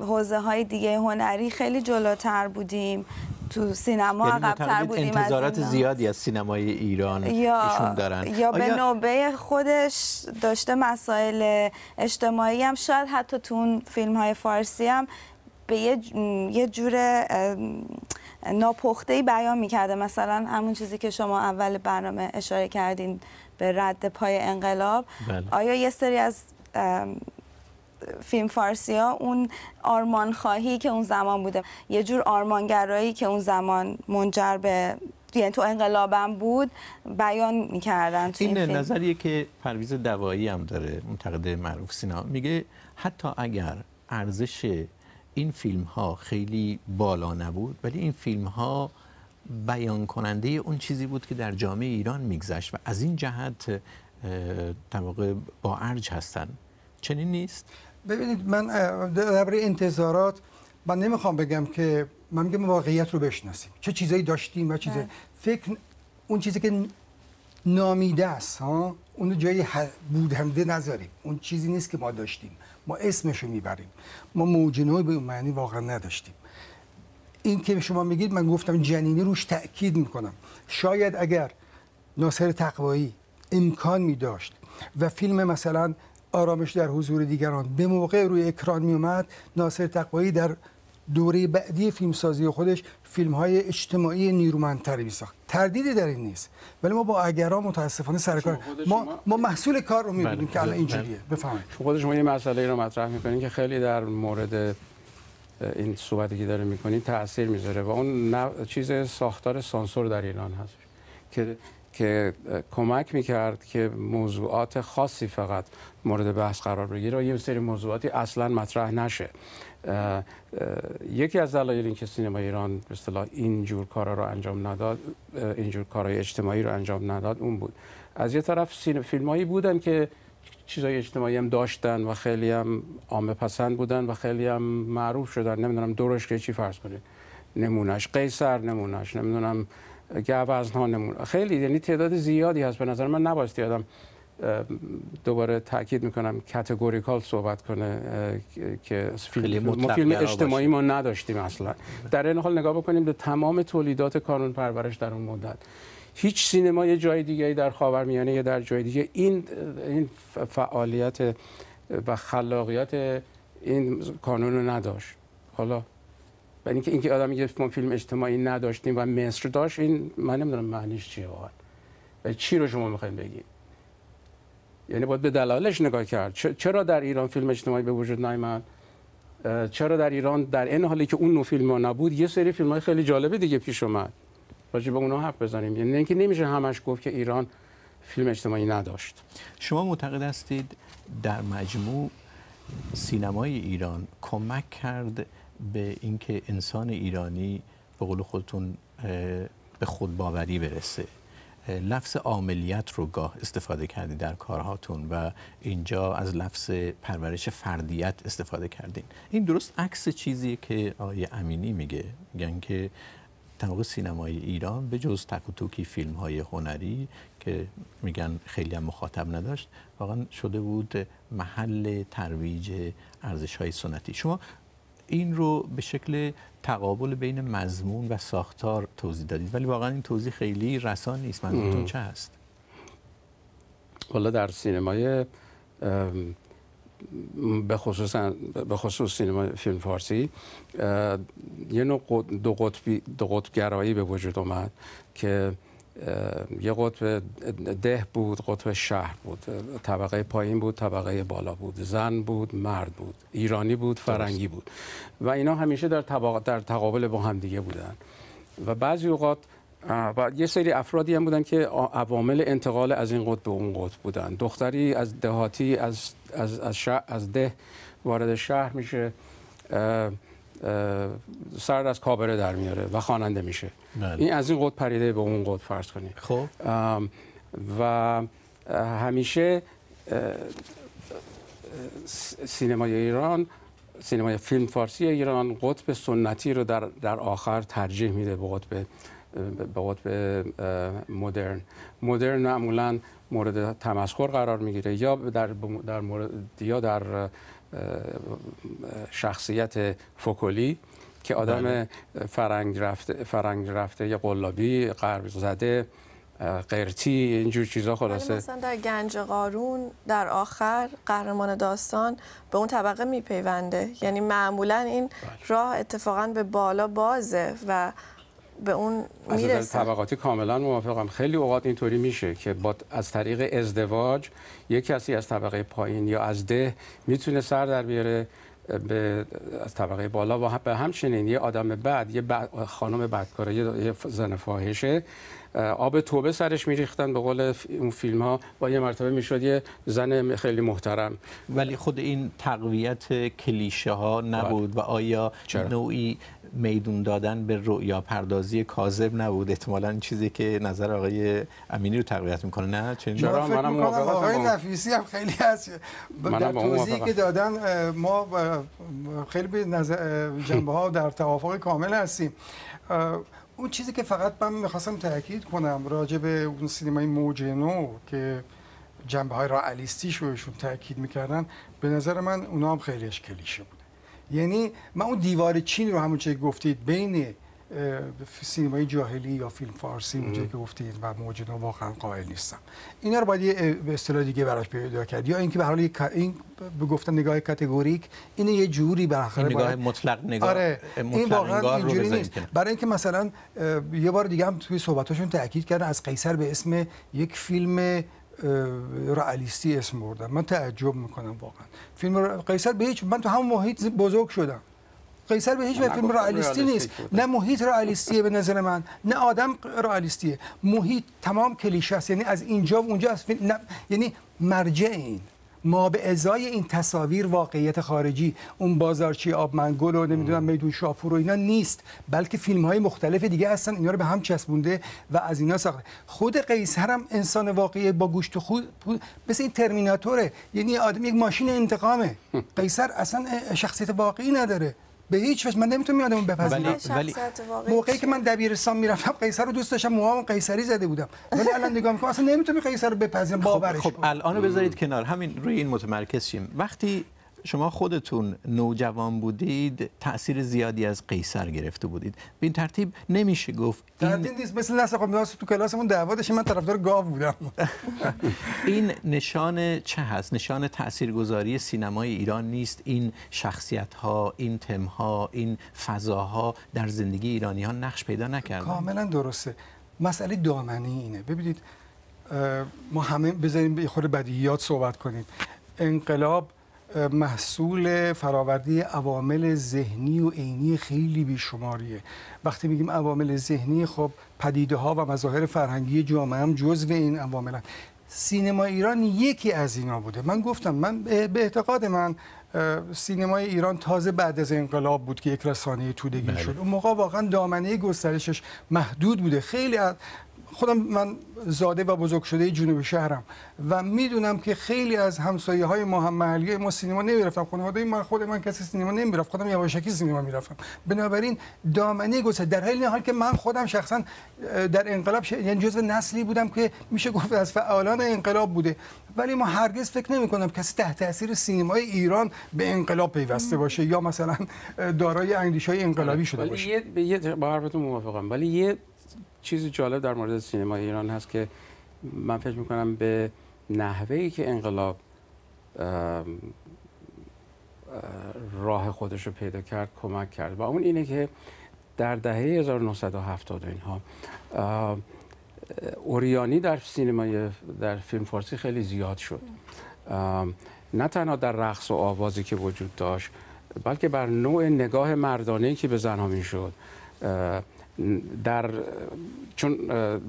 حوزه های دیگه هنری خیلی جلوتر بودیم؟ تو سینما یعنی عقب‌تر بودیم انتظارات زیادی از سینمای ایران یا ایشون دارن. یا به نوبه خودش داشته مسائل اجتماعی هم شاید حتی تو اون فیلم های فارسی هم به یه, یه جور ناپخته بیان می‌کرده. مثلا همون چیزی که شما اول برنامه اشاره کردین به رد پای انقلاب. بله. آیا یه سری از فیلم فارسی ها اون آرمان خواهی که اون زمان بوده. یه جور آرمانگرایی که اون زمان منجر به یعنی تو انقلابم بود بیان می‌کردن تو این, این نظریه که پرویز دوایی هم داره منتقد معروف سینا میگه حتی اگر ارزش این فیلم ها خیلی بالا نبود ولی این فیلم ها بیان کننده اون چیزی بود که در جامعه ایران میگذشت و از این جهت طبقه با ارج هستن. چنین نیست؟ ببینید من درباره انتظارات من نمی‌خوام بگم که من میگم واقعیت رو بشناسیم. چه چیزایی داشتیم و چیزایی. فکر اون چیزی که نامیده است ها اون جایی بودنده نذاریم. اون چیزی نیست که ما داشتیم. ما اسمش رو می‌بریم. ما موجنوی به اون معنی واقعا نداشتیم. این که شما میگید من گفتم جنینی روش تاکید می‌کنم. شاید اگر ناصر تقوایی امکان می داشت و فیلم مثلا آرامش در حضور دیگران. به موقع روی اکران می اومد ناصر تقوایی در دوره بعدی فیلمسازی خودش فیلم های اجتماعی نیرومندتری می ساخت. تردیدی در این نیست. ولی ما با اگرا متاسفانه سر کار ما, ما محصول کار رو می‌بینیم بله. که الان اینجوریه. بفهمید خود شما یه مسئله رو مطرح می‌کنین که خیلی در مورد این صحبتی که داره می‌کنین تاثیر می‌ذاره و اون چیز ساختار سانسور در ایران هست که که کمک می‌کرد که موضوعات خاصی فقط مورد بحث قرار بگیره و یه سری موضوعاتی اصلا مطرح نشه. یکی از دلایل اینکه سینما ایران به اصطلاح این جور کارا رو انجام نداد این جور کارهای اجتماعی رو انجام نداد اون بود. از یه طرف فیلمایی بودن که چیزای اجتماعی هم داشتن و خیلی هم عامه پسند بودن و خیلی هم معروف شدن. نمی‌دونم دورش که چی فرض کنید. نمونهش قیصر نمونهش نمی‌دونم گوزن ها نمونه خیلی یعنی تعداد زیادی هست به نظر من. نبایستی آدم دوباره تاکید می‌کنم کاتگوریکال صحبت کنه که فیلم, فیلم اجتماعی ما نداشتیم اصلا. در این حال نگاه بکنیم به تمام تولیدات کانون پرورش در اون مدت. هیچ سینما یه جای دیگه در خاورمیانه یا در جای دیگه. این این فعالیت و خلاقیت این کانون رو نداشت. حالا و اینکه اینکه آدم میگه ما فیلم اجتماعی نداشتیم و مصر داشت این من نمی‌دونم معنیش چیه واقعا. و چی رو شما می‌خواین بگید یعنی باید به دلایلش نگاه کرد. چرا در ایران فیلم اجتماعی به وجود نیامد؟ چرا در ایران در این حالی که اون نوع فیلم ها نبود یه سری فیلم های خیلی جالبه دیگه پیش اومد. راجع به اونها حرف بزنیم. یعنی اینکه نمیشه همش گفت که ایران فیلم اجتماعی نداشت. شما معتقد هستید در مجموع سینمای ایران کمک کرد به اینکه انسان ایرانی به قول خودتون به خودباوری برسه. لفظ عاملیت رو گاه استفاده کردی در کارهاتون و اینجا از لفظ پرورش فردیت استفاده کردین. این درست عکس چیزیه که آیه امینی میگه. میگن که تنوع سینمای ایران به جز تک و توکی فیلم های هنری که میگن خیلی هم مخاطب نداشت واقعا شده بود محل ترویج ارزش های سنتی. شما این رو به شکل تقابل بین مضمون و ساختار توضیح دادید. ولی واقعا این توضیح خیلی رسان نیست. منظورتون چه هست؟ والا در سینمای به خصوص به خصوص سینما فیلم فارسی یه نوع دو قطبی دو قطبگرایی به وجود اومد که یه قطب ده بود قطب شهر بود. طبقه پایین بود طبقه بالا بود. زن بود مرد بود. ایرانی بود فرنگی بود. و اینا همیشه در, در تقابل با هم دیگه بودن. و بعضی اوقات و یه سری افرادی هم بودن که عوامل انتقال از این قطب به اون قطب بودن. دختری از دهاتی از, از, از, از ده وارد شهر میشه. سر از کابره در میاره و خواننده میشه. بله. این از این قطب پریده به اون قطب فرض کنید خب. و همیشه سینمای ایران سینمای فیلم فارسی ایران قطب سنتی رو در, در آخر ترجیح میده به قطب به قطب مدرن. مدرن معمولا مورد تمسخر قرار می‌گیره یا در در مورد یا در شخصیت فوکولی که آدم بله. فرنگ رفته فرنگ رفته یا قلابی غرب زده قرتی اینجور چیزا خلاصه مثلا در گنج قارون در آخر قهرمان داستان به اون طبقه میپیونده یعنی معمولا این بله. راه اتفاقا به بالا بازه و به اون می‌رسه. از طبقاتی کاملا موافقم. خیلی اوقات اینطوری میشه که با از طریق ازدواج یک کسی از طبقه پایین یا از ده می‌تونه سر در بیاره به از طبقه بالا و به همچنین یه آدم بعد یه خانم بدکاره یه زن فاحشه آب توبه سرش میریختن به قول اون فیلم ها با یه مرتبه می‌شد یه زن خیلی محترم. ولی خود این تقویت کلیشه ها نبود و آیا نوعی میدون دادن به رؤیا پردازی کاذب نبود. احتمالاً چیزی که نظر آقای امینی رو تقویت می‌کنه. نه چه چرا منم موافقم آقای نفیسی هم خیلی هست. در توضیحی که دادن ما خیلی به نظر جنبه ها در توافق کامل هستیم. اون چیزی که فقط من می‌خواستم تاکید کنم راجع به اون سینمای موج نو که جنبه های رالیستی شوشون تاکید می‌کردن به نظر من اونا هم خیلی کلیشه بوده یعنی من اون دیوار چین رو همون چه گفتید بین سینمای جاهلی یا فیلم فارسی اونجا که گفتید و موجود واقعا قائل نیستم. اینا رو باید یه به اصطلاح دیگه براش پیدا کرد. یا اینکه به حال این به گفتن نگاه کاتگوریک اینه یه جوری بالاخره نگاه باید... مطلق نگاه آره این واقعا اینجوری نیست. برای اینکه مثلا یه بار دیگه هم توی صحبتاشون تاکید کردن از قیصر به اسم یک فیلم رئالیستی اسم بردن من تعجب می‌کنم واقعا. فیلم قیصر به هیچ من تو همون محیط بزرگ شدم. قیصر به هیچ فیلم رئالیستی نیست. نه محیط رئالیستیه به نظر من نه آدم رئالیستیه محیط تمام کلیشه است. یعنی از اینجا و اونجا است. یعنی مرجع این. ما به ازای این تصاویر واقعیت خارجی اون بازارچی آب منگل و نمی‌دونم میدون شاپور و اینا نیست بلکه فیلم های مختلف دیگه هستن اینا رو به هم چسبونده و از اینا ساخته. خود قیصر هم انسان واقعی با گوشت و خود مثل این ترمیناتوره. یعنی آدم یک ماشین انتقامه. قیصر اصلا شخصیت واقعی نداره. به هیچ وجه من نمی‌تونم یادمون بپذیرم. ولی موقعی که من دبیرستان می‌رفتم قیصر رو دوست داشتم موهام قیصری زده بودم. ولی الان نگاه می‌کنم اصلا نمی‌تونم قیصر رو بپذیرم خب، باورش خب, خب الان بذارید کنار. همین روی این متمرکز شیم. وقتی شما خودتون نوجوان بودید تاثیر زیادی از قیصر گرفته بودید. به این ترتیب نمیشه گفت این نیست مثل نسل خب تو کلاسمون دعوا من طرفدار گاو بودم. این نشان چه هست؟ نشان تاثیرگذاری سینمای ایران نیست. این شخصیت ها این تم ها این فضاها در زندگی ایرانی ها نقش پیدا نکردن. کاملا درسته. مسئله دامنی اینه. ببینید ما همه بذاریم یه خورده بدیهیات صحبت کنیم. انقلاب محصول فراوردی عوامل ذهنی و عینی خیلی بیشماریه. وقتی میگیم عوامل ذهنی خب پدیده ها و مظاهر فرهنگی جامعه هم جزو این عوامل سینما ایران یکی از اینا بوده. من گفتم من به اعتقاد من سینمای ایران تازه بعد از انقلاب بود که یک رسانه تودگی بله. شد. اون موقع واقعا دامنه گسترشش محدود بوده. خیلی از خودم من زاده و بزرگ شده جنوب شهرم و می‌دونم که خیلی از همسایه های ما هم محلی ما سینما نمی‌رفتم خانواده من خود من کسی سینما نمی‌رفت. خودم یواشکی سینما می‌رفتم. بنابراین دامنه گسه در حال حال که من خودم شخصا در انقلاب ش... یعنی جزو نسلی بودم که میشه گفت از فعالان انقلاب بوده. ولی ما هرگز فکر نمی کنم کسی تحت تاثیر سینمای ایران به انقلاب پیوسته باشه یا مثلا دارای اندیشه های انقلابی شده باشه. ولی یه با حرفتون موافقم. ولی یه چیزی جالب در مورد سینما ایران هست که من فکر می‌کنم به نحوه ای که انقلاب راه خودش رو پیدا کرد کمک کرد. و اون اینه که در دهه 1970 اینها اوریانی در سینمای در فیلم فارسی خیلی زیاد شد. نه تنها در رقص و آوازی که وجود داشت بلکه بر نوع نگاه مردانه که به زنها می‌شد. در چون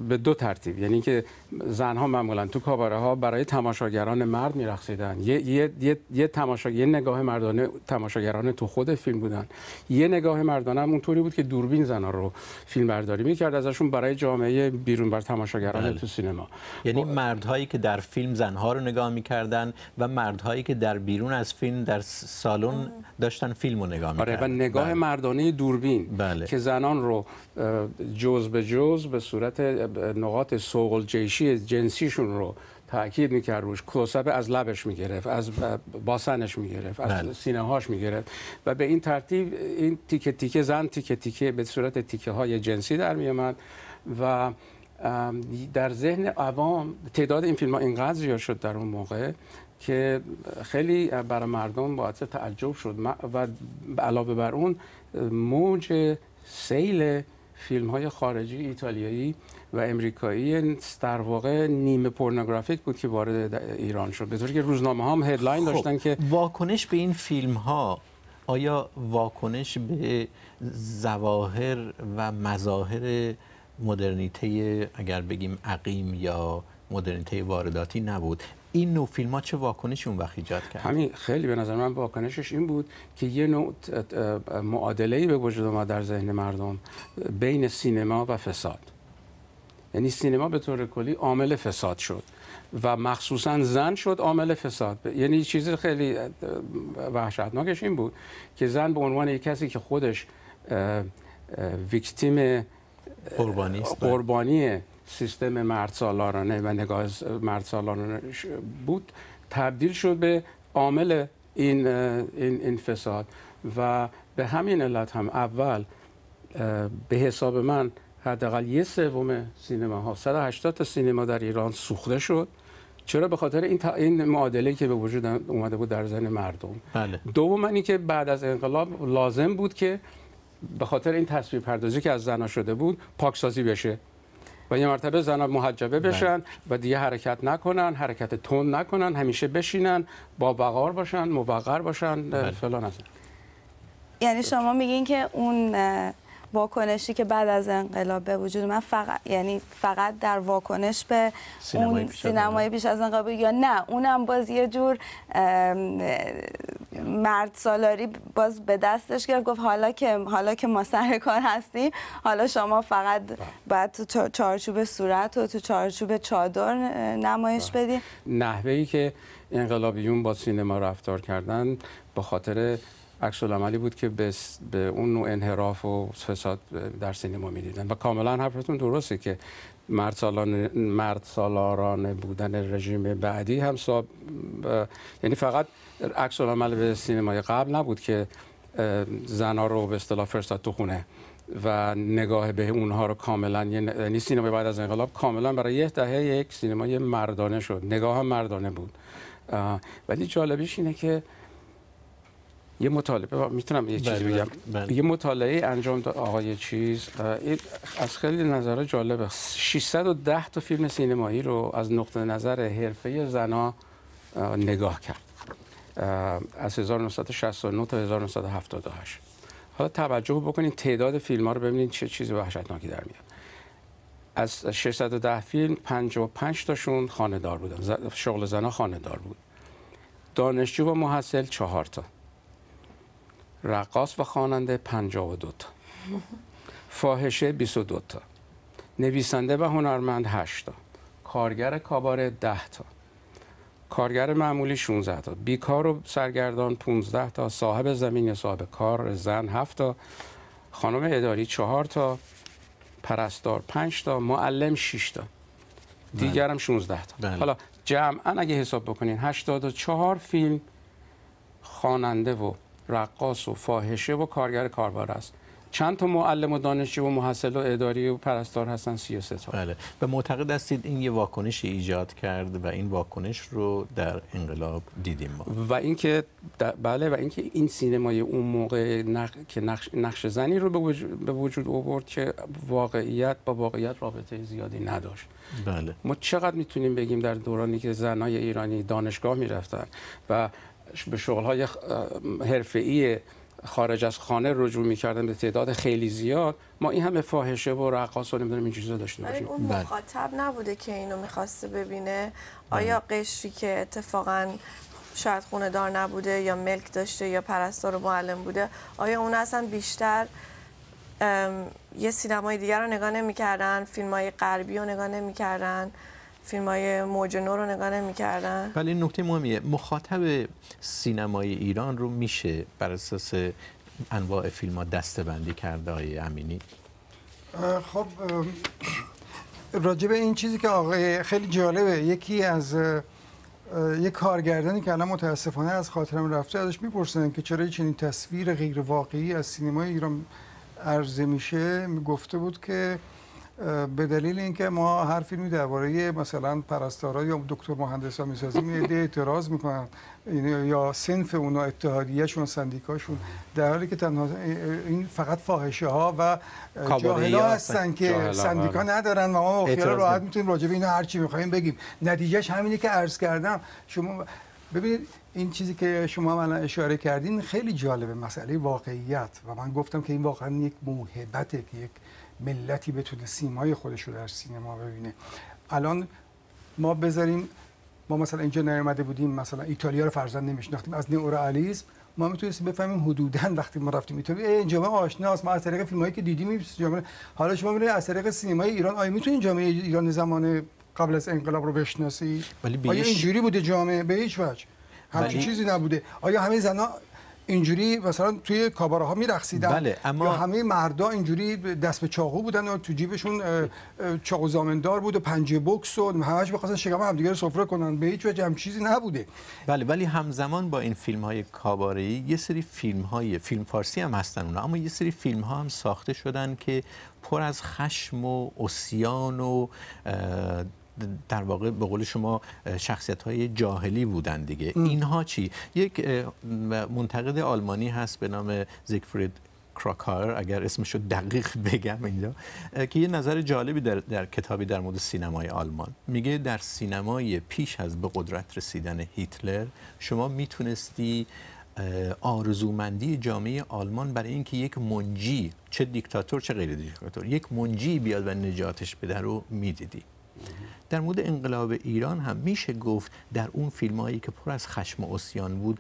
به دو ترتیب. یعنی که زنها معمولا تو کاباره ها برای تماشاگران مرد میرقصیدن. یه یه یه, یه تماشا یه نگاه مردانه تماشاگران تو خود فیلم بودن. یه نگاه مردانه هم اونطوری بود که دوربین زنها رو فیلم برداری می‌کرد ازشون برای جامعه بیرون بر تماشاگران بله. تو سینما. یعنی مردهایی که در فیلم زنها رو نگاه می‌کردن و مردهایی که در بیرون از فیلم در سالن داشتن فیلم رو نگاه می‌کردن آره و نگاه بله. مردانه دوربین بله. که زنان رو جز به جز به صورت نقاط سوق جیشی جنسیشون رو تاکید می‌کرد روش کلوسپ از لبش می‌گرفت از باسنش می‌گرفت از بله. سینه هاش می‌گرفت و به این ترتیب این تیکه تیکه زن تیکه تیکه به صورت تیکه های جنسی در میامد و در ذهن عوام تعداد این فیلم ها اینقدر زیاد شد در اون موقع که خیلی برای مردم باعث تعجب شد و علاوه بر اون موج سیل فیلم های خارجی ایتالیایی و امریکایی در واقع نیمه پورنوگرافیک بود که وارد ایران شد به طوری که روزنامه هم هدلاین خب. داشتن که واکنش به این فیلم ها آیا واکنش به ظواهر و مظاهر مدرنیته اگر بگیم عقیم یا مدرنیته وارداتی نبود این نوع فیلم ها چه واکنشی اون وقت ایجاد کرد؟ همین خیلی به نظر من واکنشش این بود که یه نوع معادله به وجود اومد در ذهن مردم بین سینما و فساد. یعنی سینما به طور کلی عامل فساد شد و مخصوصا زن شد عامل فساد. یعنی چیز خیلی وحشتناکش این بود که زن به عنوان یک کسی که خودش ویکتیم قربانی قربانی سیستم مرد سالارانه و نگاه مرد سالارانه بود تبدیل شد به عامل این این این فساد. و به همین علت هم اول به حساب من حداقل یه سوم سینما ها 180 تا سینما در ایران سوخته شد. چرا؟ به خاطر این این معادله که به وجود اومده بود در ذهن مردم. بله. دوم اینی که بعد از انقلاب لازم بود که به خاطر این تصویر پردازی که از زنا شده بود پاکسازی بشه. و یه مرتبه زنها محجبه بشن و دیگه حرکت نکنن حرکت تون نکنن همیشه بشینن با وقار باشن موقر باشن بله. فلان از یعنی شما میگین که اون واکنشی که بعد از انقلاب به وجود من فقط یعنی فقط در واکنش به اون سینمای پیش از انقلاب یا نه اونم باز یه جور مرد سالاری باز به دستش گرفت گفت حالا که حالا که ما سر کار هستیم حالا شما فقط باید تو چارچوب صورت و تو چارچوب چادر نمایش بدین نحوهی که انقلابیون با سینما رفتار کردن به خاطر عکس عملی بود که به, به اون نوع انحراف و فساد در سینما می‌دیدن. و کاملا حرفتون درسته که مرد, سالان مرد سالاران بودن رژیم بعدی هم ساب یعنی فقط عکس عمل به سینمای قبل نبود که زنها رو به اصطلاح فرستاد تو خونه و نگاه به اونها رو کاملا یعنی سینما بعد از انقلاب کاملا برای یه دهه یک سینمای مردانه شد. نگاه هم مردانه بود. ولی جالبیش اینه که یه مطالعه می‌تونم یه چیزی بله، بگم؟ بله. یه مطالعه انجام داد آقای چیز از خیلی نظر جالبه. 610 تا فیلم سینمایی رو از نقطه نظر حرفه زنا نگاه کرد. از 1969 تا 1978 حالا توجه بکنید تعداد فیلم ها رو ببینید چه چیزی وحشتناکی در میاد. از 610 فیلم 55 تاشون خانه بودن. شغل زنا خانه دار بود. دانشجو و محصل 4 تا. رقاص و خواننده 52 تا. فاحشه 22 تا. نویسنده و هنرمند 8 تا. کارگر کاباره 10 تا. کارگر معمولی 16 تا. بیکار و سرگردان 15 تا. صاحب زمین یا صاحب کار زن 7 تا. خانم اداری 4 تا. پرستار 5 تا. معلم 6 تا. دیگرم 16 تا. بله. حالا جمعا اگه حساب بکنین 84 فیلم خواننده و رقاص و فاحشه و کارگر کاربار است. چند تا معلم و دانشجو و محصل و اداری و پرستار هستن 33 تا. بله. و معتقد هستید این یه واکنش ایجاد کرد و این واکنش رو در انقلاب دیدیم ما؟ و اینکه بله و اینکه این سینمای اون موقع نق... که نقش... نقش زنی رو به وجود, به وجود آورد که واقعیت با واقعیت رابطه زیادی نداشت. بله. ما چقدر می‌تونیم بگیم در دورانی که زنای ایرانی دانشگاه می‌رفتن و به شغل‌های حرفه‌ای خارج از خانه رجوع می‌کردن به تعداد خیلی زیاد ما این همه فاحشه و رقاص و نمی‌دونم این چیزا داشته باشیم اون بله. مخاطب نبوده که اینو می‌خواسته ببینه آیا بله. قشری که اتفاقا شاید خونه دار نبوده یا ملک داشته یا پرستار و معلم بوده آیا اون اصلا بیشتر یه سینمای دیگر رو نگاه نمی‌کردن فیلم های غربی رو نگاه نمی‌کردن فیلم های موج نو رو نگاه نمی کردن ولی این نکته مهمیه. مخاطب سینمای ایران رو میشه بر اساس انواع فیلم ها دسته بندی کرده های امینی؟ خب راجب این چیزی که آقای خیلی جالبه. یکی از یک کارگردانی که الان متاسفانه از خاطرم رفته ازش می‌پرسن که چرا چنین تصویر غیر واقعی از سینمای ایران عرضه میشه. گفته بود که به دلیل اینکه ما هر فیلمی درباره مثلا پرستارا یا دکتر مهندسا می‌سازیم یه اعتراض می‌کنن یا سنف اونا اتحادیهشون سندیکاشون. در حالی که تنها این فقط فاحشه ها و جاهلا هستن. که سندیکا آره. ندارن و ما خیال راحت می‌تونیم راجع به اینا هر چی می‌خوایم بگیم. نتیجهش همینی که عرض کردم شما ببینید این چیزی که شما الان اشاره کردین خیلی جالبه مسئله واقعیت. و من گفتم که این واقعا یک موهبته که یک ملتی بتونه سیمای خودش رو در سینما ببینه. الان ما بذاریم ما مثلا اینجا نیامده بودیم مثلا ایتالیا رو فرزن نمیشناختیم از نئورالیسم ما می‌تونستیم بفهمیم حدودا وقتی ما رفتیم ایتالیا این جامعه آشناست ما از طریق فیلمایی که دیدیم جامعه حالا شما ببینید از طریق سینمای ایران آیا می‌تونید جامعه ایران زمان قبل از انقلاب رو بشناسی؟ ولی آیا اینجوری بوده جامعه؟ به هیچ وجه. همچین چیزی نبوده. آیا همه زنا اینجوری مثلا توی کاباره ها میرقصیدن. بله اما یا همه مردا اینجوری دست به چاقو بودن و تو جیبشون چاقو زامندار بود و پنجه بکس و همش می‌خواستن شکم همدیگه رو سفره کنن. به هیچ وجه هم چیزی نبوده. بله ولی همزمان با این فیلم های کاباره یه سری فیلم های فیلم فارسی هم هستن اونا اما یه سری فیلم ها هم ساخته شدن که پر از خشم و اسیان و در واقع به قول شما شخصیت های جاهلی بودن دیگه. ام. اینها چی؟ یک منتقد آلمانی هست به نام زیگفرید کراکار اگر اسمش رو دقیق بگم اینجا که یه نظر جالبی در, در کتابی در مورد سینمای آلمان. میگه در سینمای پیش از به قدرت رسیدن هیتلر شما می‌تونستی آرزومندی جامعه آلمان برای اینکه یک منجی چه دیکتاتور چه غیر دیکتاتور یک منجی بیاد و نجاتش بده رو می‌دیدی. در مورد انقلاب ایران هم میشه گفت در اون فیلم هایی که پر از خشم و اسیان بود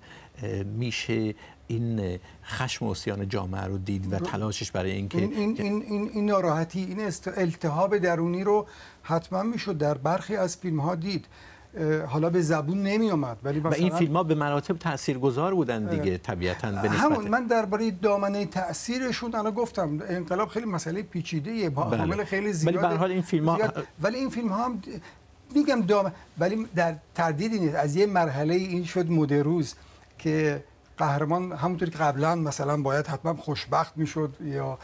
میشه این خشم و اسیان جامعه رو دید و تلاشش برای اینکه این این این این, این ناراحتی این التهاب درونی رو حتما می‌شد در برخی از فیلم ها دید. حالا به زبون نمی آمد ولی و این فیلم ها به مراتب تاثیرگذار بودن دیگه طبیعتا به نسبت. همون من درباره دامنه تاثیرشون الان گفتم انقلاب خیلی مسئله پیچیده ایه با بله. خیلی زیاده ولی به حال این فیلم ها ولی این فیلم ها هم میگم دام ولی در تردیدی نیست. از یه مرحله این شد مدروز که قهرمان همونطور که قبلا مثلا باید حتما خوشبخت می‌شد یا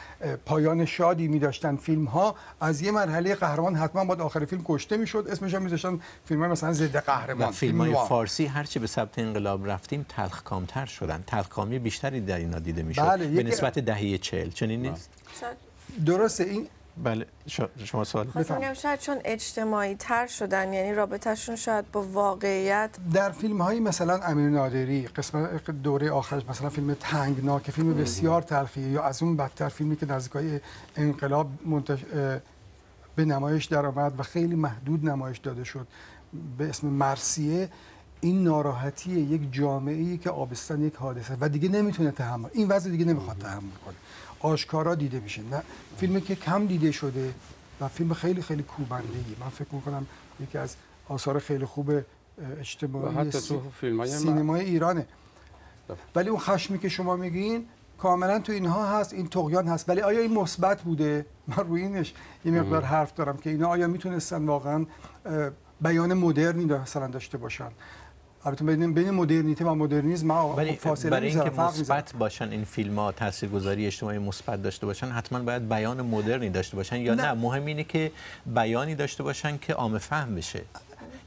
پایان شادی میداشتن فیلم ها از یه مرحله قهرمان حتما باید آخر فیلم کشته می‌شد. اسمش هم میذاشتن فیلم های مثلا ضد قهرمان فیلم های فارسی هرچی به سبت انقلاب رفتیم تلخکامتر شدن. تلخکامی بیشتری در اینا دیده می‌شد. بله، به نسبت دهه 40 چنین نیست؟ درسته. این بله شما سوال میگم شاید چون اجتماعی تر شدن یعنی رابطهشون شاید با واقعیت در فیلم هایی مثلا امیر نادری قسمت دوره آخرش مثلا فیلم تنگناک فیلم بسیار تلخیه یا از اون بدتر فیلمی که نزدیکای انقلاب منتش... به نمایش درآمد و خیلی محدود نمایش داده شد به اسم مرسیه این ناراحتی یک جامعه ای که آبستن یک حادثه و دیگه نمی‌تونه تحمل این وضع دیگه نمی‌خواد تحمل کنه. آشکارا دیده میشه. نه فیلمی که کم دیده شده و فیلم خیلی خیلی کوبنده ای من فکر می‌کنم یکی از آثار خیلی خوب اجتماعی حتی تو فیلم سینمای ایرانه. ولی اون خشمی که شما میگین کاملا تو اینها هست این تقیان هست. ولی آیا این مثبت بوده؟ من روی اینش یه مقدار حرف دارم که اینا آیا می‌تونستن واقعا بیان مدرنی مثلا داشته باشن؟ البته بین بین مدرنیته و مدرنیسم ولی فاصله برای اینکه. مثبت باشن این فیلم ها تاثیرگذاری اجتماعی مثبت داشته باشن حتما باید بیان مدرنی داشته باشن یا نه, نه. مهم اینه که بیانی داشته باشن که عام فهم بشه.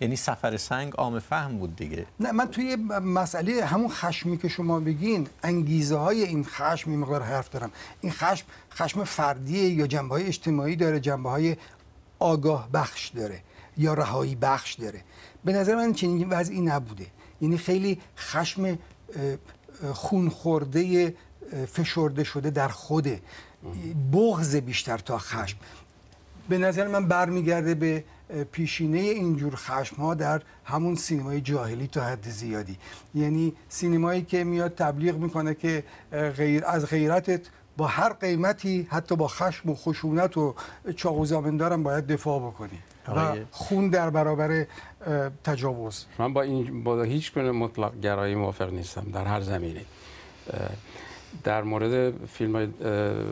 یعنی سفر سنگ عام فهم بود دیگه. نه من توی مسئله همون خشمی که شما بگین انگیزه های این خشم این مقدار حرف دارم. این خشم خشم فردیه یا جنبه های اجتماعی داره جنبه های آگاه بخش داره یا رهایی بخش داره. به نظر من چنین وضعی نبوده. یعنی خیلی خشم خون خورده فشرده شده در خوده. بغض بیشتر تا خشم. به نظر من برمیگرده به پیشینه اینجور خشم ها در همون سینمای جاهلی تا حد زیادی. یعنی سینمایی که میاد تبلیغ می‌کنه که غیر از غیرتت با هر قیمتی حتی با خشم و خشونت و چاقو زامندارم باید دفاع بکنی. و خون در برابر تجاوز. من با این با هیچ گونه مطلق گرایی موافق نیستم در هر زمینه. در مورد فیلم های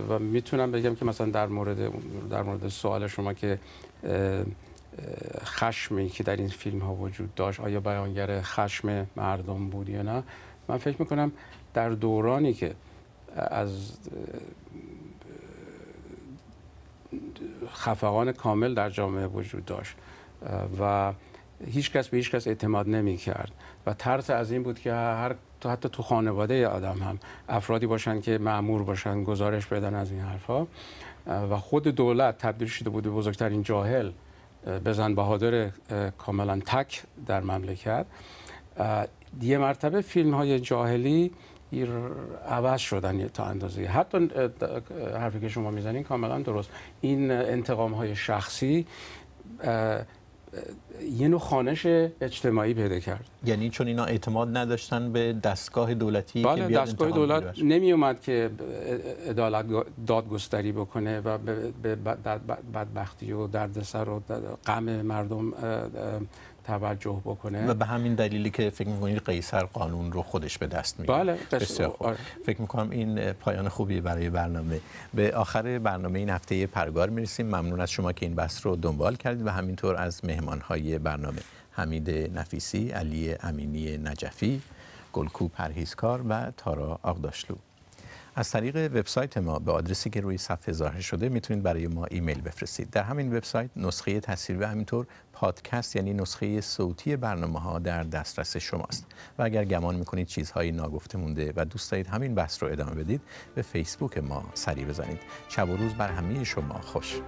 و می‌تونم بگم که مثلا در مورد در مورد سوال شما که خشمی که در این فیلم ها وجود داشت آیا بیانگر خشم مردم بود یا نه؟ من فکر می‌کنم در دورانی که از خفقان کامل در جامعه وجود داشت و هیچ کس به هیچ کس اعتماد نمی کرد و ترس از این بود که هر حتی تو خانواده آدم هم افرادی باشن که معمور باشن گزارش بدن از این حرفها و خود دولت تبدیل شده بود به بزرگترین جاهل بزن بهادر کاملا تک در مملکت. یه مرتبه فیلم های جاهلی عوض شدن تا اندازه. حتی حرفی که شما می‌زنین کاملا درست. این انتقام های شخصی یه نوع خانش اجتماعی پیدا کرد یعنی چون اینا اعتماد نداشتن به دستگاه دولتی بله که بیاد دستگاه دولت. نمی اومد که عدالت دادگستری بکنه و به به بد- بدبختی و دردسر و غم مردم توجه بکنه. و به همین دلیلی که فکر می‌کنید قیصر قانون رو خودش به دست می‌گیره بله، بسیار خوب. آره. فکر می‌کنم این پایان خوبی برای برنامه. به آخر برنامه این هفته پرگار می‌رسیم. ممنون از شما که این بحث رو دنبال کردید و همینطور از مهمانهای برنامه. حمید نفیسی علی امینی نجفی گلکو پرهیزکار و تارا آقداشلو. از طریق وبسایت ما به آدرسی که روی صفحه ظاهر شده می‌تونید برای ما ایمیل بفرستید. در همین وبسایت نسخه تصویری و همینطور پادکست یعنی نسخه صوتی برنامه ها در دسترس شماست. و اگر گمان می‌کنید چیزهایی ناگفته مونده و دوست دارید همین بحث رو ادامه بدید به فیسبوک ما سری بزنید. شب و روز بر همه شما خوش.